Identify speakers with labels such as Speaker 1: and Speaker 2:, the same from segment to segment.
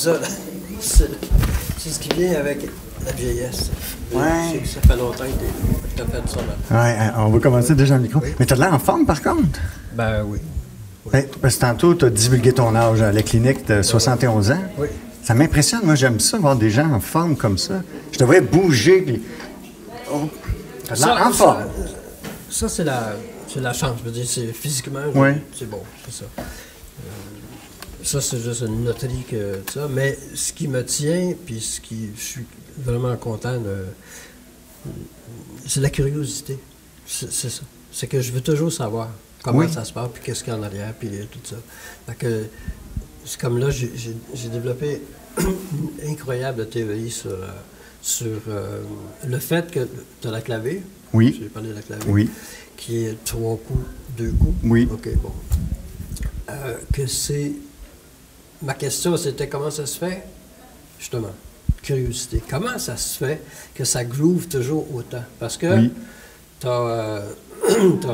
Speaker 1: ça. C'est ce qui vient avec la vieillesse.
Speaker 2: Ouais.
Speaker 1: Ça fait longtemps que tu as fait ça. là.
Speaker 2: Ouais, euh, on va commencer déjà le micro. Mais t'as de l'air en forme, par contre?
Speaker 1: Ben oui.
Speaker 2: Ben, parce que tantôt, tu as divulgué ton âge à la clinique de 71 ans.
Speaker 1: Oui.
Speaker 2: Ça m'impressionne. Moi, j'aime ça, voir des gens en forme comme ça. Je devrais bouger. Oh, t'as l'air en forme.
Speaker 1: Ça, c'est la, la chance. Je veux dire, c'est physiquement,
Speaker 2: Oui.
Speaker 1: c'est bon, c'est ça. Euh, ça, c'est juste une loterie que ça. Mais ce qui me tient, puis ce qui je suis vraiment content de. C'est la curiosité. C'est ça. C'est que je veux toujours savoir comment
Speaker 2: Oui.
Speaker 1: ça se passe, puis qu'est-ce qu'il y a en arrière, puis tout ça. Fait que, c'est comme là, j'ai développé une incroyable théorie sur, euh, sur euh, le fait que tu as la clavée.
Speaker 2: Oui.
Speaker 1: J'ai parlé de la clavée.
Speaker 2: Oui.
Speaker 1: Qui est trois coups, deux coups.
Speaker 2: Oui.
Speaker 1: OK, bon. Euh, que c'est. Ma question, c'était comment ça se fait? Justement, curiosité. Comment ça se fait que ça groove toujours autant? Parce que
Speaker 2: Oui.
Speaker 1: tu as.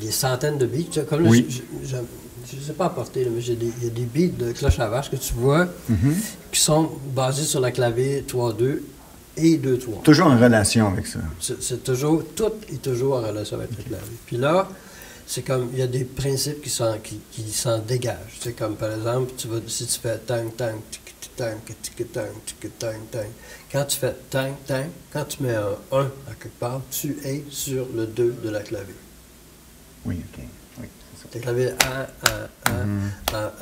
Speaker 1: des centaines de beats. Comme là,
Speaker 2: Oui.
Speaker 1: je ne sais pas apporter, mais il y a des beats de cloche à vache que tu vois
Speaker 2: Mm-hmm.
Speaker 1: qui sont basés sur la clavier 3-2 et 2-3.
Speaker 2: Toujours en relation avec ça.
Speaker 1: C'est toujours, tout est toujours en relation avec le clavier. Puis là, c'est comme, il y a des principes qui s'en qui, qui s'en dégagent. C'est comme, par exemple, tu vas, si tu fais tang, tang, tic, tic, tang, tic, tang, tic, tang, tang. Quand tu fais tang, tang, quand tu mets un 1 à quelque part, tu es sur le 2 de la clavier.
Speaker 2: Oui, OK. Oui, c'est
Speaker 1: clavier 1, 1, 1, 1, 1.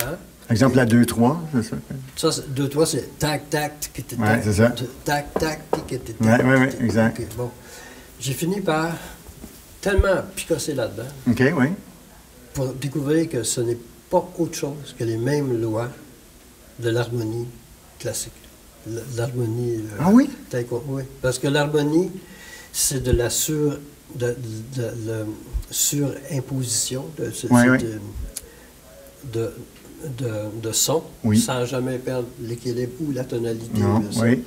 Speaker 2: Exemple, la 2-3, c'est ça?
Speaker 1: Ça, c'est- deux, trois, c'est tac, tac, tic, tic,
Speaker 2: Ouais,
Speaker 1: tac.
Speaker 2: c'est ça.
Speaker 1: Tac, tac, tic, tic, tic.
Speaker 2: Ouais, ouais, ouais, exact.
Speaker 1: Bon. J'ai fini par tellement picosser là-dedans
Speaker 2: OK, oui.
Speaker 1: pour découvrir que ce n'est pas autre chose que les mêmes lois de l'harmonie classique. L'harmonie. euh,
Speaker 2: Ah oui?
Speaker 1: oui. Parce que l'harmonie, c'est de la sur. de, de- de- le- surimposition de,
Speaker 2: Oui, oui.
Speaker 1: de, de, de- de son
Speaker 2: Oui.
Speaker 1: sans jamais perdre l'équilibre ou la tonalité.
Speaker 2: Non,
Speaker 1: de.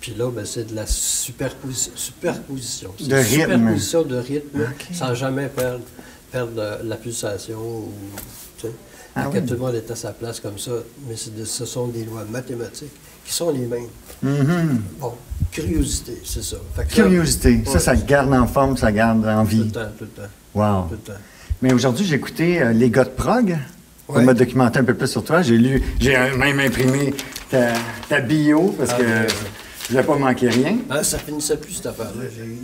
Speaker 1: Puis là, ben, c'est de la superposition. superposition. C'est
Speaker 2: De rythme.
Speaker 1: Superposition de rythme sans jamais perdre, perdre la pulsation. Ou.
Speaker 2: Ah oui.
Speaker 1: tout le monde est à sa place comme ça. Mais de- ce sont des lois mathématiques qui sont les mêmes.
Speaker 2: Mhm.
Speaker 1: Bon, curiosité, c'est ça. Là,
Speaker 2: Curiosité. Ça,
Speaker 1: ouais,
Speaker 2: ça garde en forme, ça garde en
Speaker 1: Tout le
Speaker 2: vie.
Speaker 1: temps, tout le temps.
Speaker 2: Wow.
Speaker 1: Tout le temps.
Speaker 2: Mais aujourd'hui, j'ai écouté euh, Les gars de Prague. Pour
Speaker 1: Ouais.
Speaker 2: me documenter un peu plus sur toi. J'ai lu, j'ai même imprimé ta, ta bio parce
Speaker 1: Ah,
Speaker 2: que
Speaker 1: ouais.
Speaker 2: Je voulais pas manquer rien?
Speaker 1: Ah, ça finissait plus cette affaire-là. Dit-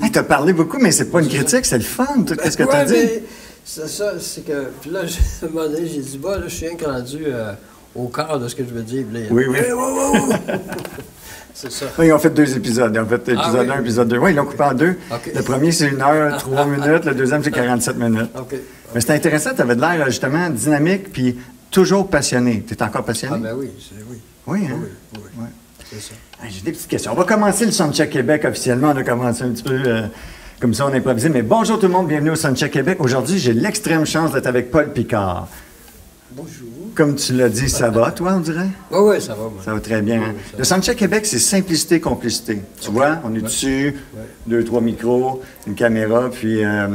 Speaker 2: Hey, t'as parlé beaucoup, mais c'est pas une critique, c'est le fun, tout ce que t'as
Speaker 1: Ouais,
Speaker 2: dit.
Speaker 1: mais C'est ça, c'est que. Puis là, à un moment donné, j'ai dit, bah, là, je suis rien rendu euh, au quart de ce que je veux dire. Là,
Speaker 2: Oui,
Speaker 1: dit,
Speaker 2: oui.
Speaker 1: C'est ça.
Speaker 2: Oui, ils ont fait deux épisodes. Ils ont fait épisode
Speaker 1: Ah oui?
Speaker 2: 1, épisode 2. Oui, ils l'ont coupé en deux. Le premier, c'est une heure, trois minutes. Le deuxième, c'est 47 minutes.
Speaker 1: OK.
Speaker 2: Mais c'était intéressant, tu avais de l'air, justement, dynamique, puis toujours passionné. Tu es encore passionné?
Speaker 1: Ah, ben oui, c'est oui.
Speaker 2: Oui, hein?
Speaker 1: Oui, oui, oui. C'est ça.
Speaker 2: J'ai des petites questions. On va commencer le Soundcheck Québec officiellement. On a commencé un petit peu euh, comme ça, on a improvisé. Mais bonjour tout le monde, bienvenue au Soundcheck Québec. Aujourd'hui, j'ai l'extrême chance d'être avec Paul Picard.
Speaker 1: Bonjour.
Speaker 2: Comme tu l'as dit, ça va, toi, on dirait?
Speaker 1: Oui, oui, ça va, moi.
Speaker 2: Ça va très bien. hein?
Speaker 1: Oui,
Speaker 2: Le Soundcheck Québec, c'est simplicité, complicité. Tu vois, on est dessus, deux, trois micros, une caméra, puis euh,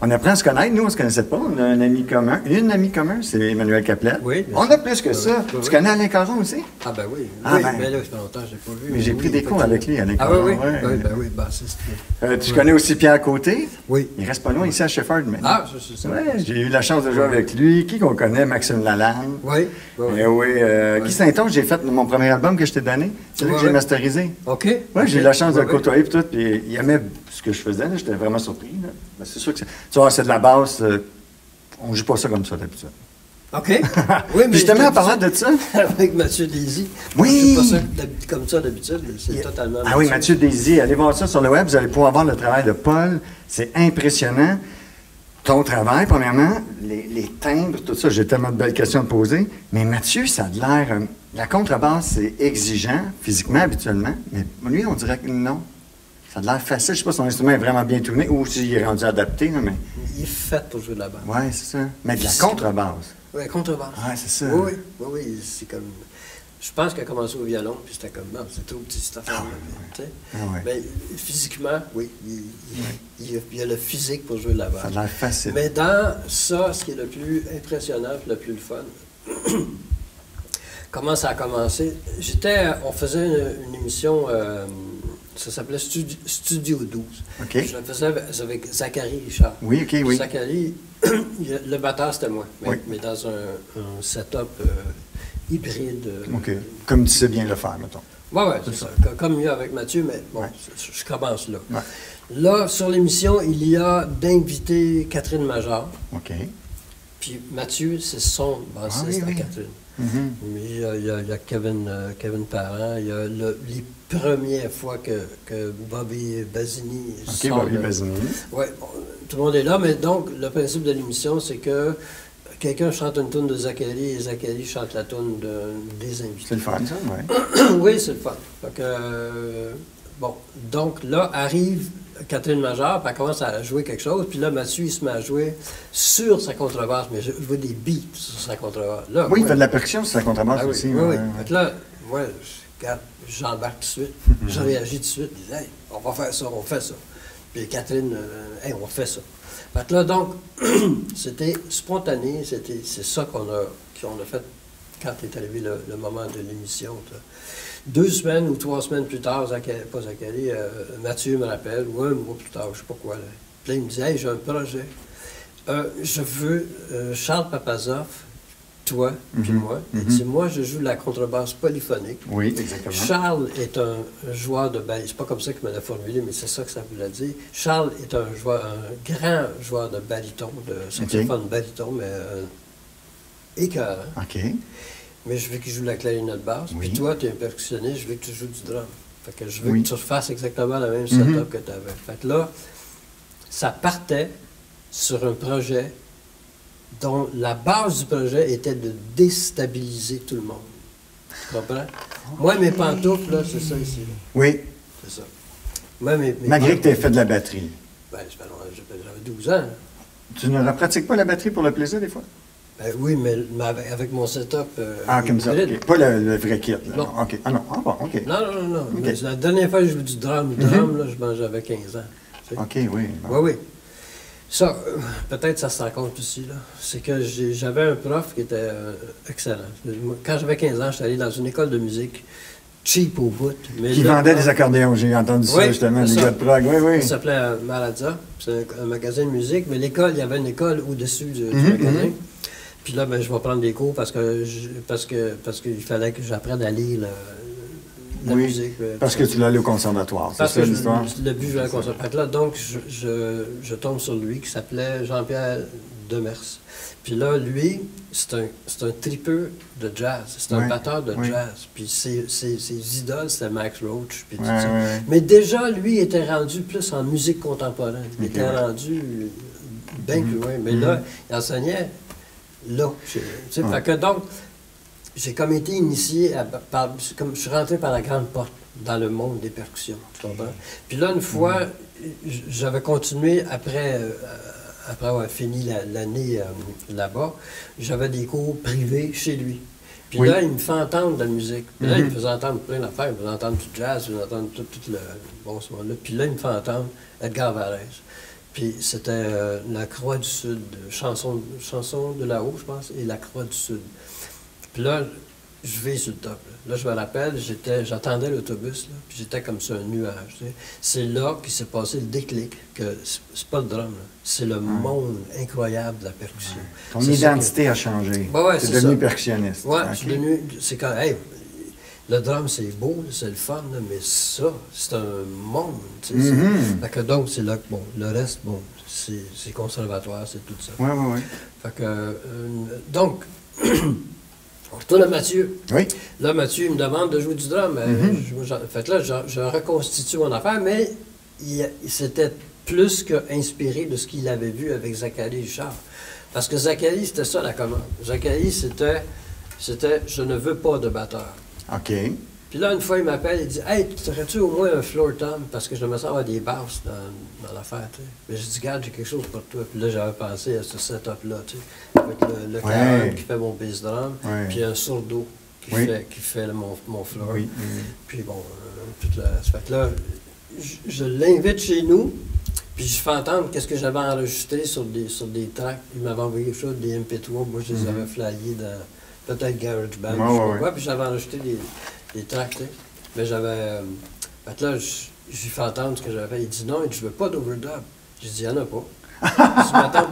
Speaker 2: on apprend à se connaître. Nous, on se connaissait pas. On a un ami commun. Une amie commun, c'est Emmanuel Caplette.
Speaker 1: Oui,
Speaker 2: On a plus que
Speaker 1: Oui,
Speaker 2: ça.
Speaker 1: oui,
Speaker 2: Tu
Speaker 1: oui.
Speaker 2: connais Alain Caron aussi?
Speaker 1: Ah, ben oui.
Speaker 2: Ah,
Speaker 1: oui,
Speaker 2: ben.
Speaker 1: mais là, ça fait longtemps que je pas vu.
Speaker 2: Mais j'ai
Speaker 1: oui,
Speaker 2: pris des cours avec lui, Alain
Speaker 1: Ah, oui, oui.
Speaker 2: Caron, ouais.
Speaker 1: Oui, ben oui, bassiste.
Speaker 2: Euh, tu
Speaker 1: Oui.
Speaker 2: connais aussi Pierre Côté?
Speaker 1: Oui.
Speaker 2: Il reste pas loin ici à Shefford maintenant.
Speaker 1: Ah, ça, c'est ça.
Speaker 2: Ouais, j'ai eu la chance de jouer avec lui. Qui qu'on connaît? Maxime Lalanne.
Speaker 1: Oui, oui, oui.
Speaker 2: Eh oui, euh, Guy Saint-Onge, j'ai fait mon premier album que je t'ai donné. C'est
Speaker 1: Ouais,
Speaker 2: que j'ai masterisé.
Speaker 1: OK.
Speaker 2: Oui, j'ai eu la chance de
Speaker 1: Ouais,
Speaker 2: le côtoyer et tout, puis il aimait ce que je faisais, j'étais vraiment surpris. là. Ben, c'est sûr que c'est, tu vois, c'est de la basse, euh, on joue pas ça comme ça d'habitude.
Speaker 1: OK. Oui, mais
Speaker 2: Justement, en parlant de ça,
Speaker 1: Avec Mathieu Daisy.
Speaker 2: Oui.
Speaker 1: Je pas ça comme ça d'habitude, c'est totalement.
Speaker 2: ah oui, Mathieu Daisy, allez voir ça sur le web, vous allez pouvoir voir le travail de Paul, c'est impressionnant. Ton travail, premièrement, les, les timbres, tout ça, j'ai tellement de belles questions à te poser, mais Mathieu, ça a de l'air, la contrebasse, c'est exigeant, physiquement, habituellement, mais lui, on dirait que non. Ça a l'air facile, je sais pas si son instrument est vraiment bien tourné, ou s'il est rendu adapté, mais...
Speaker 1: Il est fait pour jouer de la basse.
Speaker 2: Ouais, c'est ça. Mais de la contrebasse.
Speaker 1: Oui, contrebasse.
Speaker 2: Ouais, c'est ça.
Speaker 1: Oui, oui, oui, oui, c'est comme. Je pense qu'il a commencé au violon, puis c'était comme, non, c'est trop petit cette affaire-là. tu sais.
Speaker 2: Ah ouais.
Speaker 1: Ben, physiquement, oui, il, il- il a, le physique pour jouer de la
Speaker 2: Ça a
Speaker 1: basse.
Speaker 2: l'air facile.
Speaker 1: Mais dans ça, ce qui est le plus impressionnant, le plus le fun, comment ça a commencé? J'étais, on faisait une, une émission, euh, ça s'appelait Studi- Studio 12.
Speaker 2: OK.
Speaker 1: Je la faisais avec, Zachary Richard.
Speaker 2: Oui, OK, oui.
Speaker 1: Zachary, le batteur, c'était moi, mais,
Speaker 2: Oui.
Speaker 1: mais dans un, un setup euh, hybride. euh,
Speaker 2: OK. Comme tu sais bien le faire, mettons.
Speaker 1: Ouais, ouais, c'est ça. Co- Comme mieux avec Mathieu, mais bon,
Speaker 2: Ouais.
Speaker 1: je, je commence là.
Speaker 2: Ouais.
Speaker 1: Là, sur l'émission, il y a d'invité Catherine Major.
Speaker 2: OK.
Speaker 1: Puis Mathieu, c'est son bassiste
Speaker 2: Ah oui,
Speaker 1: à
Speaker 2: oui. Mhm.
Speaker 1: Mais il y a, y y Kevin, euh, Kevin Parent. Il y a le- les premières fois que, que Bobby Basini
Speaker 2: OK, Bobby
Speaker 1: de-
Speaker 2: Basini.
Speaker 1: Oui, bon, tout le monde est là, mais donc, le principe de l'émission, c'est que quelqu'un chante une tune de Zachary et Zachary chante la tune de, des
Speaker 2: C'est
Speaker 1: invités.
Speaker 2: le fun, ça, oui.
Speaker 1: oui, c'est le fun. Que, euh, bon, donc là, arrive Catherine Major, puis elle commence à jouer quelque chose, puis là, Mathieu, il se met à jouer sur sa contrebasse, mais je, vois des beats sur sa contrebasse. Là,
Speaker 2: Oui, il fait de la percussion sur sa contrebasse
Speaker 1: ah oui,
Speaker 2: aussi.
Speaker 1: oui, oui.
Speaker 2: ouais.
Speaker 1: Fait là, moi, j'embarque tout de suite. Je réagis tout de suite. Je dis, hey, on va faire ça, on fait ça. Puis Catherine, euh, hey, on fait ça. Fait que là, donc, c'était spontané, c'était, c'est ça qu'on a, qu'on a fait quand est arrivé le, le moment de l'émission. Deux semaines ou trois semaines plus tard, Zachary- pas Zachary, euh, Mathieu me rappelle, ou un mois plus tard, je sais pas quoi. Là. Puis là, il me dit, hey, j'ai un projet. Euh, je veux euh, Charles Papazov, toi, puis
Speaker 2: Mhm,
Speaker 1: moi. Il
Speaker 2: mhm.
Speaker 1: dit, moi, je joue la contrebasse polyphonique.
Speaker 2: Oui, exactement.
Speaker 1: Charles est un joueur de baryton. C'est pas comme ça qu'il me l'a formulé, mais c'est ça que ça voulait dire. Charles est un joueur, un grand joueur de baryton, de saxophone baryton, mais euh, écœurant.
Speaker 2: OK.
Speaker 1: Mais je veux qu'il joue la clarinette basse.
Speaker 2: Oui.
Speaker 1: Puis toi, tu es un percussionniste, je veux que tu joues du drum. Fait que je veux
Speaker 2: Oui.
Speaker 1: que tu fasses exactement la même
Speaker 2: Mhm.
Speaker 1: setup que tu avais. Fait que là, ça partait sur un projet dont la base du projet était de déstabiliser tout le monde. Tu comprends? Moi, mes pantoufles, là, c'est ça ici. là.
Speaker 2: Oui,
Speaker 1: C'est ça. Moi, mes, mes
Speaker 2: malgré que tu aies fait de la batterie.
Speaker 1: Ben, c'est pas long, j'avais j'avais 12 ans.
Speaker 2: Tu ne la pratiques pas la batterie pour le plaisir, des fois?
Speaker 1: Ben oui, mais, mais avec, mon setup. euh,
Speaker 2: Ah, comme ça. Pas le, le vrai kit. Là.
Speaker 1: Non.
Speaker 2: Ah non, ah bon, OK.
Speaker 1: Non, non, non. La dernière fois que j'ai joué du drum,
Speaker 2: Mhm.
Speaker 1: drum, là, je mange j'avais 15 ans. tu sais.
Speaker 2: OK, oui. bon.
Speaker 1: Oui, oui. Ça, euh, peut-être ça se rencontre aussi, là. C'est que j'avais un prof qui était euh, excellent. Quand j'avais 15 ans, j'étais allé dans une école de musique cheap au bout. Mais
Speaker 2: Qui
Speaker 1: là-
Speaker 2: vendait des accordéons, j'ai entendu ça justement, les gars de Prague. Oui, oui.
Speaker 1: Ça s'appelait Maradza. C'est un, un magasin de musique, mais l'école, il y avait une école au-dessus du, du
Speaker 2: Mhm,
Speaker 1: magasin.
Speaker 2: mhm.
Speaker 1: Puis là, ben, je vais prendre des cours parce que je- parce que parce qu'il fallait que j'apprenne à lire la, la
Speaker 2: Oui,
Speaker 1: musique. euh,
Speaker 2: Parce que tu l'allais au conservatoire, c'est ça l'histoire?
Speaker 1: le but, je que là, donc, je, je, je tombe sur lui qui s'appelait Jean-Pierre Demers. Puis là, lui, c'est un, un tripeux de jazz. C'est un batteur de jazz. Puis ses, ses, ses idoles, c'était Max Roach. Puis tout ça. Mais déjà, lui, était rendu plus en musique contemporaine. Il était rendu bien plus
Speaker 2: Mhm.
Speaker 1: loin. Mais
Speaker 2: Mhm.
Speaker 1: là, il enseignait là. chez-
Speaker 2: Ouais.
Speaker 1: fait que donc, j'ai comme été initié, à- par, c'est comme je suis rentré par la grande porte dans le monde des percussions, tu comprends? Puis là, une fois, j- j'avais continué après, euh, après avoir fini la- l'année euh, là-bas, j'avais des cours privés chez lui. Puis
Speaker 2: Oui.
Speaker 1: là, il me fait entendre de la musique. Puis là, il me faisait entendre plein d'affaires. Il me faisait entendre du jazz, il me faisait entendre tout, tout le bon ce monde-là. Puis là, il me fait entendre Edgar Varese. Puis c'était euh, La Croix du Sud, chanson, chanson de là-haut, je pense, et La Croix du Sud. Puis là, je vais sur le top. Là, Là, je me rappelle, j'étais, j'attendais l'autobus, puis j'étais comme sur un nuage. tu sais. C'est là qu'il s'est passé le déclic, que c'est pas le drum, c'est le monde incroyable de la percussion.
Speaker 2: Ton
Speaker 1: que-
Speaker 2: identité a changé.
Speaker 1: Ouais, ouais,
Speaker 2: tu es
Speaker 1: c'est
Speaker 2: devenu
Speaker 1: ça.
Speaker 2: percussionniste.
Speaker 1: Je suis devenu. C'est quand. Hey, le drum, c'est beau, c'est le fun, là, mais ça, c'est un monde.
Speaker 2: Mhm.
Speaker 1: Fait que donc, c'est là que, bon, le reste, bon, c'est conservatoire, c'est tout ça.
Speaker 2: Ouais, ouais, ouais.
Speaker 1: Fait que, euh, donc, on retourne à Mathieu.
Speaker 2: Oui.
Speaker 1: Là, Mathieu, il me demande de jouer du je- je- fait que là, je, je reconstitue mon affaire, mais s'était plus qu'inspiré de ce qu'il avait vu avec Zachary Richard. Parce que Zachary, c'était ça la commande. Zachary, c'était, c'était je ne veux pas de batteur.
Speaker 2: OK.
Speaker 1: Puis là, une fois, il m'appelle, il dit Hey, aurais-tu au moins un floor tom Parce que je me sens avoir des basses dans, dans l'affaire. tu sais. Mais je dis Garde, j'ai quelque chose pour toi. Puis là, j'avais pensé à ce setup-là, tu sais, avec le, le
Speaker 2: Ouais.
Speaker 1: Qui fait mon bass drum,
Speaker 2: Ouais.
Speaker 1: puis un sourdo qui
Speaker 2: Oui.
Speaker 1: fait, qui fait mon, mon floor.
Speaker 2: Oui.
Speaker 1: Puis bon, euh, toute la... ça fait que là, je, je l'invite chez nous, puis je fais entendre qu'est-ce que j'avais enregistré sur des, sur des tracks. Il m'avait envoyé des MP3, moi je les
Speaker 2: Mhm.
Speaker 1: avais flyés dans peut-être GarageBand,
Speaker 2: Ouais,
Speaker 1: je sais pas
Speaker 2: ouais,
Speaker 1: quoi, puis j'avais enregistré des, des tracks, tu sais. Mais j'avais... euh, fait je lui fais entendre ce que j'avais fait. Il dit non, il dit, je veux pas d'overdub. J'ai dit, il n'y en a pas. je m'attends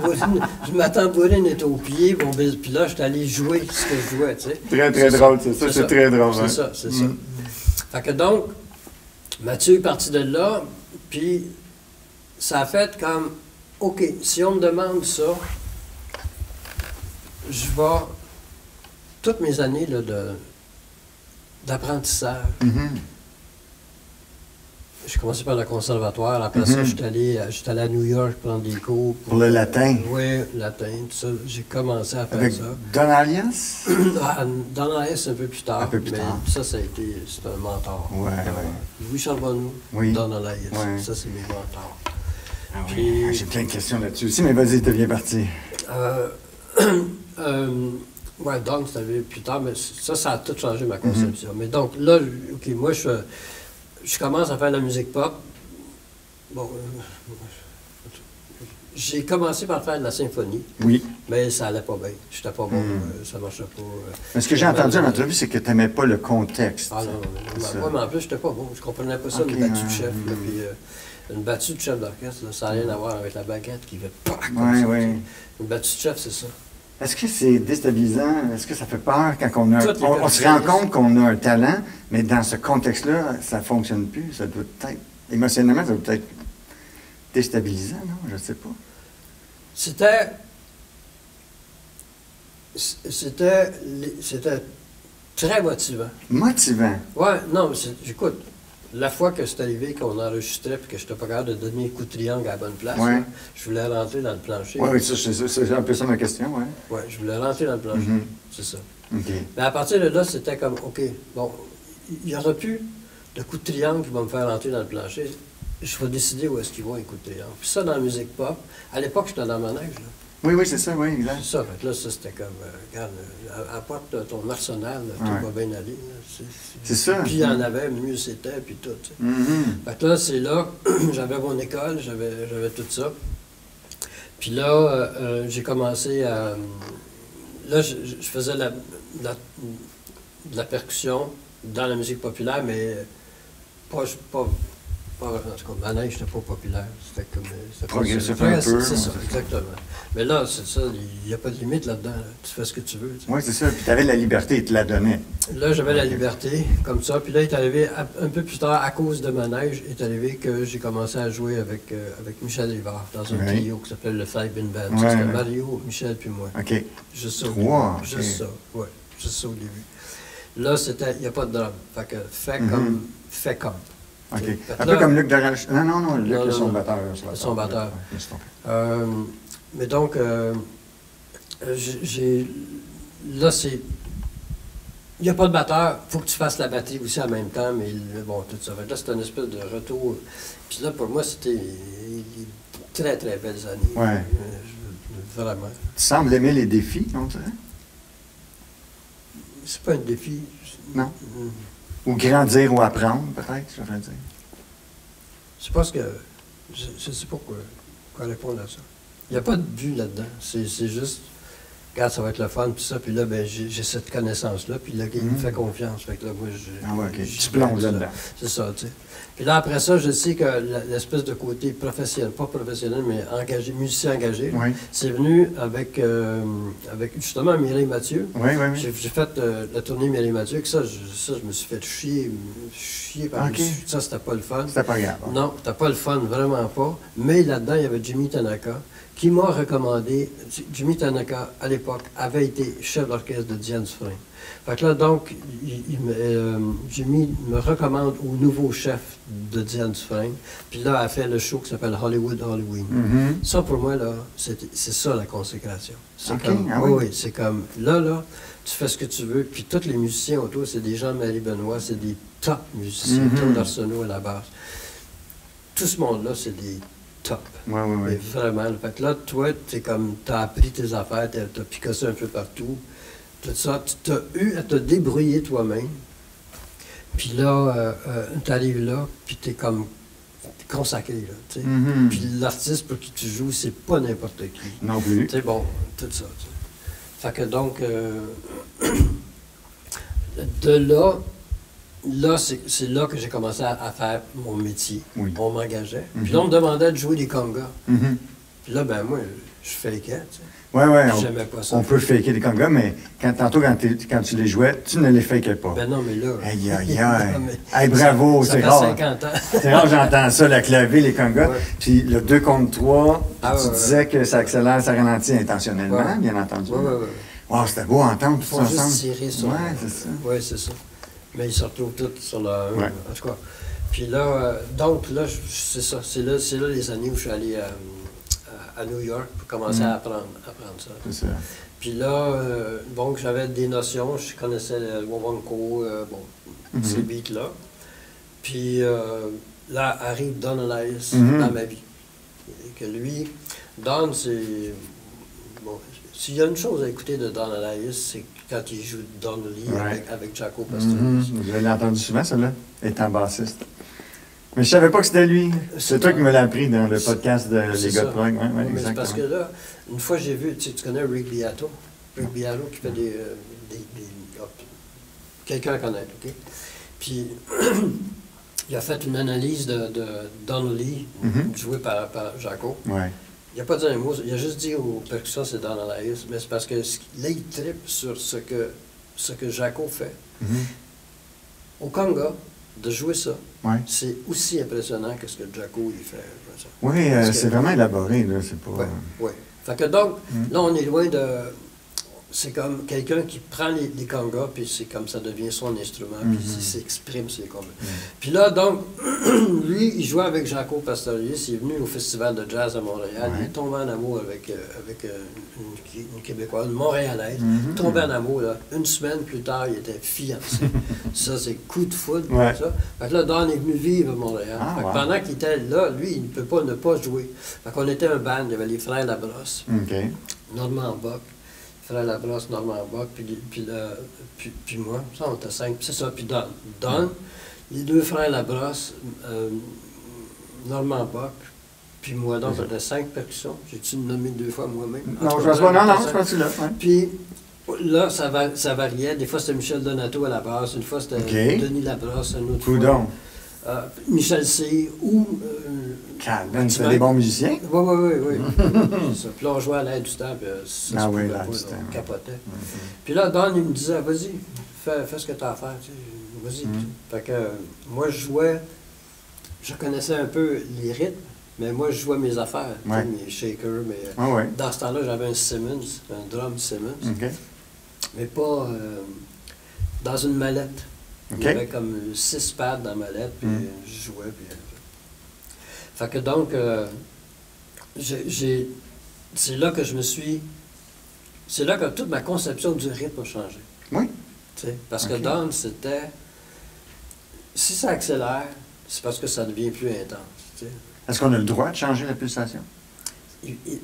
Speaker 1: je m'attends Bourine était au pied, bon, puis là, j'étais allé jouer ce que je jouais, tu sais.
Speaker 2: Très, très drôle, c'est ça,
Speaker 1: C'est
Speaker 2: très drôle.
Speaker 1: C'est
Speaker 2: hein.
Speaker 1: ça, c'est
Speaker 2: Mm.
Speaker 1: ça. Fait que donc, Mathieu est parti de là, puis ça a fait comme, OK, si on me demande ça, je vais, toutes mes années là, de, d'apprentissage,
Speaker 2: Mhm.
Speaker 1: j'ai commencé par le conservatoire, après ça,
Speaker 2: Mhm.
Speaker 1: j'étais allé, à- j'étais allé à New York prendre des cours.
Speaker 2: Pour le latin.
Speaker 1: Oui, latin, tout ça. J'ai commencé à faire
Speaker 2: Avec
Speaker 1: ça.
Speaker 2: Don Alias?
Speaker 1: Ah, Dans la S un peu plus tard.
Speaker 2: Un peu plus
Speaker 1: mais
Speaker 2: tard.
Speaker 1: ça, ça a été, c'est un mentor.
Speaker 2: Ouais,
Speaker 1: Euh,
Speaker 2: ouais.
Speaker 1: Louis Charbonneau,
Speaker 2: Oui.
Speaker 1: dans la S.
Speaker 2: Ouais.
Speaker 1: Ça, c'est mes mentors.
Speaker 2: Ah oui, j'ai plein de questions là-dessus aussi, mais vas-y, bien parti.
Speaker 1: Euh, euh, ouais, donc, c'était plus tard, mais ça, ça a tout changé ma conception.
Speaker 2: Mhm.
Speaker 1: Mais donc, là, OK, moi, je, je commence à faire de la musique pop. Bon, euh, j'ai commencé par faire de la symphonie,
Speaker 2: Oui.
Speaker 1: mais ça allait pas bien. J'étais pas bon,
Speaker 2: Mhm.
Speaker 1: euh, ça marchait pas. euh.
Speaker 2: Mais ce que j'ai entendu en entrevue, c'est que t'aimais pas le contexte.
Speaker 1: Ah non,
Speaker 2: ça.
Speaker 1: Moi, mais en plus, j'étais pas bon. Je comprenais pas ça, une battue de chef. là,
Speaker 2: mhm.
Speaker 1: puis, euh, une battue de chef d'orchestre, ça n'a rien à voir avec la baguette qui fait pas comme
Speaker 2: Ouais,
Speaker 1: ça.
Speaker 2: ouais.
Speaker 1: tu sais. Une battue de chef, c'est ça.
Speaker 2: Est-ce que c'est déstabilisant? Est-ce que ça fait peur quand on a... On, on se rend compte qu'on a un talent, mais dans ce contexte-là, ça fonctionne plus. Ça doit être... Émotionnellement, ça doit être déstabilisant, non? Je sais pas.
Speaker 1: C'était. C'était. C'était très motivant.
Speaker 2: Motivant?
Speaker 1: Ouais, non, mais écoute, la fois que c'est arrivé qu'on enregistrait et que je n'étais pas capable de donner un coup de triangle à la bonne place,
Speaker 2: Ouais.
Speaker 1: là, je voulais rentrer dans le plancher.
Speaker 2: Oui, oui, ça, c'est ça, c'est un peu ça ma question, ouais.
Speaker 1: Ouais, je voulais rentrer dans le plancher.
Speaker 2: Mhm.
Speaker 1: C'est ça. Mais à partir de là, c'était comme, OK, bon, il n'y aura plus de coup de triangle qui va me faire rentrer dans le plancher. Je vais décider où est-ce qu'il va un coup de triangle. Puis ça, dans la musique pop, à l'époque, j'étais dans mon neige. Là.
Speaker 2: Oui, oui, c'est ça, oui, exact.
Speaker 1: C'est ça, fait que là, ça, c'était comme, euh, regarde, euh, apporte euh, ton arsenal, là,
Speaker 2: Ouais.
Speaker 1: tout va bien aller. C'est-
Speaker 2: ça.
Speaker 1: Plus il y en avait, mieux c'était, puis tout. tu sais.
Speaker 2: Mhm.
Speaker 1: Fait que là, c'est là, j'avais mon école, j'avais, j'avais tout ça. Puis là, euh, j'ai commencé à. Là, je, je- je faisais la, la- de la percussion dans la musique populaire, mais pas. pas, pas en tout cas, Manège, c'était pas populaire. C'était comme. c'était pas-
Speaker 2: Progressif
Speaker 1: c'était-
Speaker 2: un peu,
Speaker 1: C'est ça, exactement. Mais là, c'est ça, il n'y a pas de limite là-dedans. là. Tu fais ce que tu veux. tu sais.
Speaker 2: Oui, c'est ça. Puis tu avais la liberté, il te la donnait.
Speaker 1: Là, j'avais la liberté, comme ça. Puis là, il est arrivé, à- un peu plus tard, à cause de manège, il est arrivé que j'ai commencé à jouer avec, euh, avec Michel Rivard dans un
Speaker 2: Oui.
Speaker 1: trio qui s'appelait le Five Bin Band.
Speaker 2: Ouais,
Speaker 1: C'était
Speaker 2: ouais.
Speaker 1: Mario, Michel, puis moi.
Speaker 2: OK.
Speaker 1: Juste ça au
Speaker 2: Trois,
Speaker 1: début.
Speaker 2: ok.
Speaker 1: Juste ça, oui. Juste ça au début. Là, c'était, il n'y a pas de drum. Fait que fait
Speaker 2: Mhm.
Speaker 1: comme, fait comme.
Speaker 2: Un peu comme Luc Dorange. Non, non, non, Luc
Speaker 1: Non,
Speaker 2: est son
Speaker 1: non.
Speaker 2: batteur.
Speaker 1: Son batteur. Euh, mais donc, euh, euh, j'ai-. Là, c'est. Il n'y a pas de batteur, il faut que tu fasses la batterie aussi en même temps, mais bon, tout ça. Là, c'est une espèce de retour. Puis là, pour moi, c'était très, très belles années.
Speaker 2: Ouais.
Speaker 1: Je- vraiment.
Speaker 2: Tu sembles aimer les défis, on dirait?
Speaker 1: C'est pas un défi.
Speaker 2: Non. Ou grandir ou apprendre, peut-être, je devrais dire.
Speaker 1: C'est parce que. Je ne sais pas quoi, quoi répondre à ça. Il n'y a pas de but là-dedans. C'est c'est juste. Regarde, ça va être le fun, puis ça, puis là, ben, j'ai cette connaissance-là, puis là, il me
Speaker 2: Mhm.
Speaker 1: fait confiance. Fait que là, moi, je.
Speaker 2: Ah ouais,
Speaker 1: je-
Speaker 2: Tu plonges
Speaker 1: ça.
Speaker 2: là-dedans.
Speaker 1: C'est ça, tu sais. Puis là, après ça, je sais que l'espèce de côté professionnel, pas professionnel, mais engagé, musicien engagé,
Speaker 2: Oui,
Speaker 1: c'est venu avec, euh, avec justement Mireille Mathieu.
Speaker 2: oui, oui. oui.
Speaker 1: J'ai fait euh, la tournée Mireille Mathieu, que ça, je, ça, je me suis fait chier, chier par
Speaker 2: Ok.
Speaker 1: dessus. Ça, c'était pas le fun.
Speaker 2: C'était pas grave.
Speaker 1: Non, t'as pas le fun, vraiment pas. Mais là-dedans, il y avait Jimmy Tanaka, qui m'a recommandé. Jimmy Tanaka, à l'époque, avait été chef d'orchestre de Diane Dufresne. Fait que là, donc, il- euh, Jimmy me recommande au nouveau chef de Diane Dufresne. Puis là, elle a fait le show qui s'appelle Hollywood Halloween.
Speaker 2: Mhm.
Speaker 1: Ça, pour moi, là, c'est ça la consécration. C'est comme,
Speaker 2: ah
Speaker 1: oui,
Speaker 2: oui.
Speaker 1: c'est comme, là, là, tu fais ce que tu veux, puis tous les musiciens autour, c'est des gens de Marie-Benoît, c'est des top musiciens,
Speaker 2: Mhm.
Speaker 1: Claude Arsenault à la basse. Tout ce monde-là, c'est des top.
Speaker 2: Oui, oui,
Speaker 1: Mais
Speaker 2: oui.
Speaker 1: vraiment, fait que là, toi, t'es comme, t'as appris tes affaires, t'as as picossé un peu partout, tout ça. Tu as eu à te débrouiller toi-même. Puis là, euh, euh, tu arrives là, puis tu es comme consacré. Là, tu sais.
Speaker 2: Mhm.
Speaker 1: Puis l'artiste pour qui tu joues, c'est pas n'importe qui.
Speaker 2: Non plus.
Speaker 1: C'est bon, tout ça. tu sais. Fait que donc, euh, de là, là c'est là que j'ai commencé à, à faire mon métier.
Speaker 2: Oui.
Speaker 1: On m'engageait. Puis là, on me demandait de jouer des congas.
Speaker 2: Mhm.
Speaker 1: Puis là, ben moi, je fakais, tu sais.
Speaker 2: Ouais, ouais. on-
Speaker 1: J'aimais pas ça.
Speaker 2: On peut faker des congas, mais quand, tantôt, quand, tu les jouais, tu ne les fakais pas.
Speaker 1: Ben non, mais là...
Speaker 2: Aïe, aïe, aïe. Hey, bravo, c'est rare.
Speaker 1: 50 ans.
Speaker 2: C'est rare, j'entends ça, la clavier, les congas.
Speaker 1: Ouais.
Speaker 2: Puis le 2 contre 3,
Speaker 1: Ah,
Speaker 2: tu
Speaker 1: ouais, ouais.
Speaker 2: disais que ça accélère, ça ralentit intentionnellement, bien entendu.
Speaker 1: Oui, oui, oui.
Speaker 2: Wow, c'était beau à entendre tout ça ensemble.
Speaker 1: juste tirer sur
Speaker 2: Ouais, c'est ça.
Speaker 1: Oui, c'est ça. Mais ils se retrouvent tous sur le 1,
Speaker 2: Ouais.
Speaker 1: en tout cas. Puis là, euh, donc là, c'est ça. C'est là, là les années où je suis allé euh, à, New York pour commencer
Speaker 2: Mm.
Speaker 1: à apprendre, apprendre ça.
Speaker 2: C'est ça.
Speaker 1: Puis là, euh, donc j'avais des notions, je connaissais le Wawanko, euh, bon,
Speaker 2: Mhm.
Speaker 1: ces beats-là. Puis euh, là arrive Don Elias
Speaker 2: Mhm.
Speaker 1: dans ma vie. Et que lui, Don, c'est. Bon, s'il y a une chose à écouter de Don Elias, c'est quand il joue Don Lee
Speaker 2: Ouais.
Speaker 1: avec, avec Jaco Pastorius.
Speaker 2: Mhm. Vous l'avez entendu souvent, celle-là, étant bassiste. Mais je savais pas que c'était lui. C'est toi qui me l'as appris dans le podcast de Les gars de prog. Ouais, exactement.
Speaker 1: parce que là, une fois j'ai vu, tu, sais, tu connais Rick Beato? Rick Beato qui fait des. euh, des- des- hop, Quelqu'un à connaître, OK? Puis, il a fait une analyse de, de Don Lee,
Speaker 2: Mhm.
Speaker 1: joué par, par Jaco.
Speaker 2: Ouais.
Speaker 1: Il n'a pas dit un mot, il a juste dit aux percussions c'est Don Elias, mais c'est parce que là, il tripe sur ce que, ce que Jaco fait.
Speaker 2: Mhm.
Speaker 1: Au Conga, de jouer ça,
Speaker 2: Ouais.
Speaker 1: c'est aussi impressionnant que ce que Jaco il fait.
Speaker 2: Oui, euh, c'est vraiment élaboré, là. C'est pas.
Speaker 1: Oui, oui. Fait que donc,
Speaker 2: Mm.
Speaker 1: là, on est loin de. C'est comme quelqu'un qui prend les, les congas, puis c'est comme ça devient son instrument, puis
Speaker 2: Mhm.
Speaker 1: il s'exprime sur les congas.
Speaker 2: Mm.
Speaker 1: Puis là, donc, lui, il jouait avec Jaco Pastorius, il est venu au Festival de jazz à Montréal,
Speaker 2: Ouais.
Speaker 1: il est tombé en amour avec, euh, avec euh, une, une Québécoise, une Montréalaise.
Speaker 2: Mhm.
Speaker 1: Il est tombé en amour, là. Une semaine plus tard, il était fiancé. ça, c'est coup de foudre,
Speaker 2: Ouais.
Speaker 1: ça. Fait que là, Don est venu vivre à Montréal.
Speaker 2: Ah,
Speaker 1: Fait que
Speaker 2: wow.
Speaker 1: pendant qu'il était là, lui, il ne peut pas ne pas jouer. Fait qu'on était un band, il y avait les frères Labrosse.
Speaker 2: OK.
Speaker 1: Normand Bock, frère Labrosse, Normand Bock, puis, puis, puis, puis moi. Ça, on était cinq. Puis c'est ça, puis Don. Don, les deux frères Labrosse, euh, Normand Bock, puis moi. Donc,
Speaker 2: ça.
Speaker 1: on était cinq percussions. J'ai-tu nommé deux fois moi-même?
Speaker 2: Non, je pense pas. Non,
Speaker 1: on
Speaker 2: non, je pense que là. ouais.
Speaker 1: Puis là, ça, va, ça variait. Des fois, c'était Michel Donato à la basse. Une fois, c'était. Denis Labrosse. Une autre
Speaker 2: Coudon.
Speaker 1: fois. Euh, Michel C. ou... euh,
Speaker 2: Calvin, Tu fais des bons musiciens?
Speaker 1: oui, oui, oui, oui. C'est. Puis là, on jouait à l'aide du temps, puis euh, ça
Speaker 2: Ah oui,
Speaker 1: pas, là, capotait. Puis là, Don, il me disait, vas-y, fais, fais ce que tu as à faire, tu sais, vas-y.
Speaker 2: Mhm.
Speaker 1: sais. Fait que euh, moi, je jouais, je connaissais un peu les rythmes, mais moi, je jouais mes affaires,
Speaker 2: Ouais.
Speaker 1: mes shakers, mais euh,
Speaker 2: Ah ouais.
Speaker 1: dans ce temps-là, j'avais un Simmons, un drum Simmons, mais pas euh, dans une mallette.
Speaker 2: OK.
Speaker 1: Il y avait comme six pads dans ma lettre, puis
Speaker 2: Mm.
Speaker 1: euh, je jouais. Puis, euh, fait que donc, euh, j'ai, c'est là que je me suis. C'est là que toute ma conception du rythme a changé.
Speaker 2: Oui.
Speaker 1: Parce que dans, c'était. Si ça accélère, c'est parce que ça devient plus intense.
Speaker 2: Est-ce qu'on a le droit de changer la pulsation?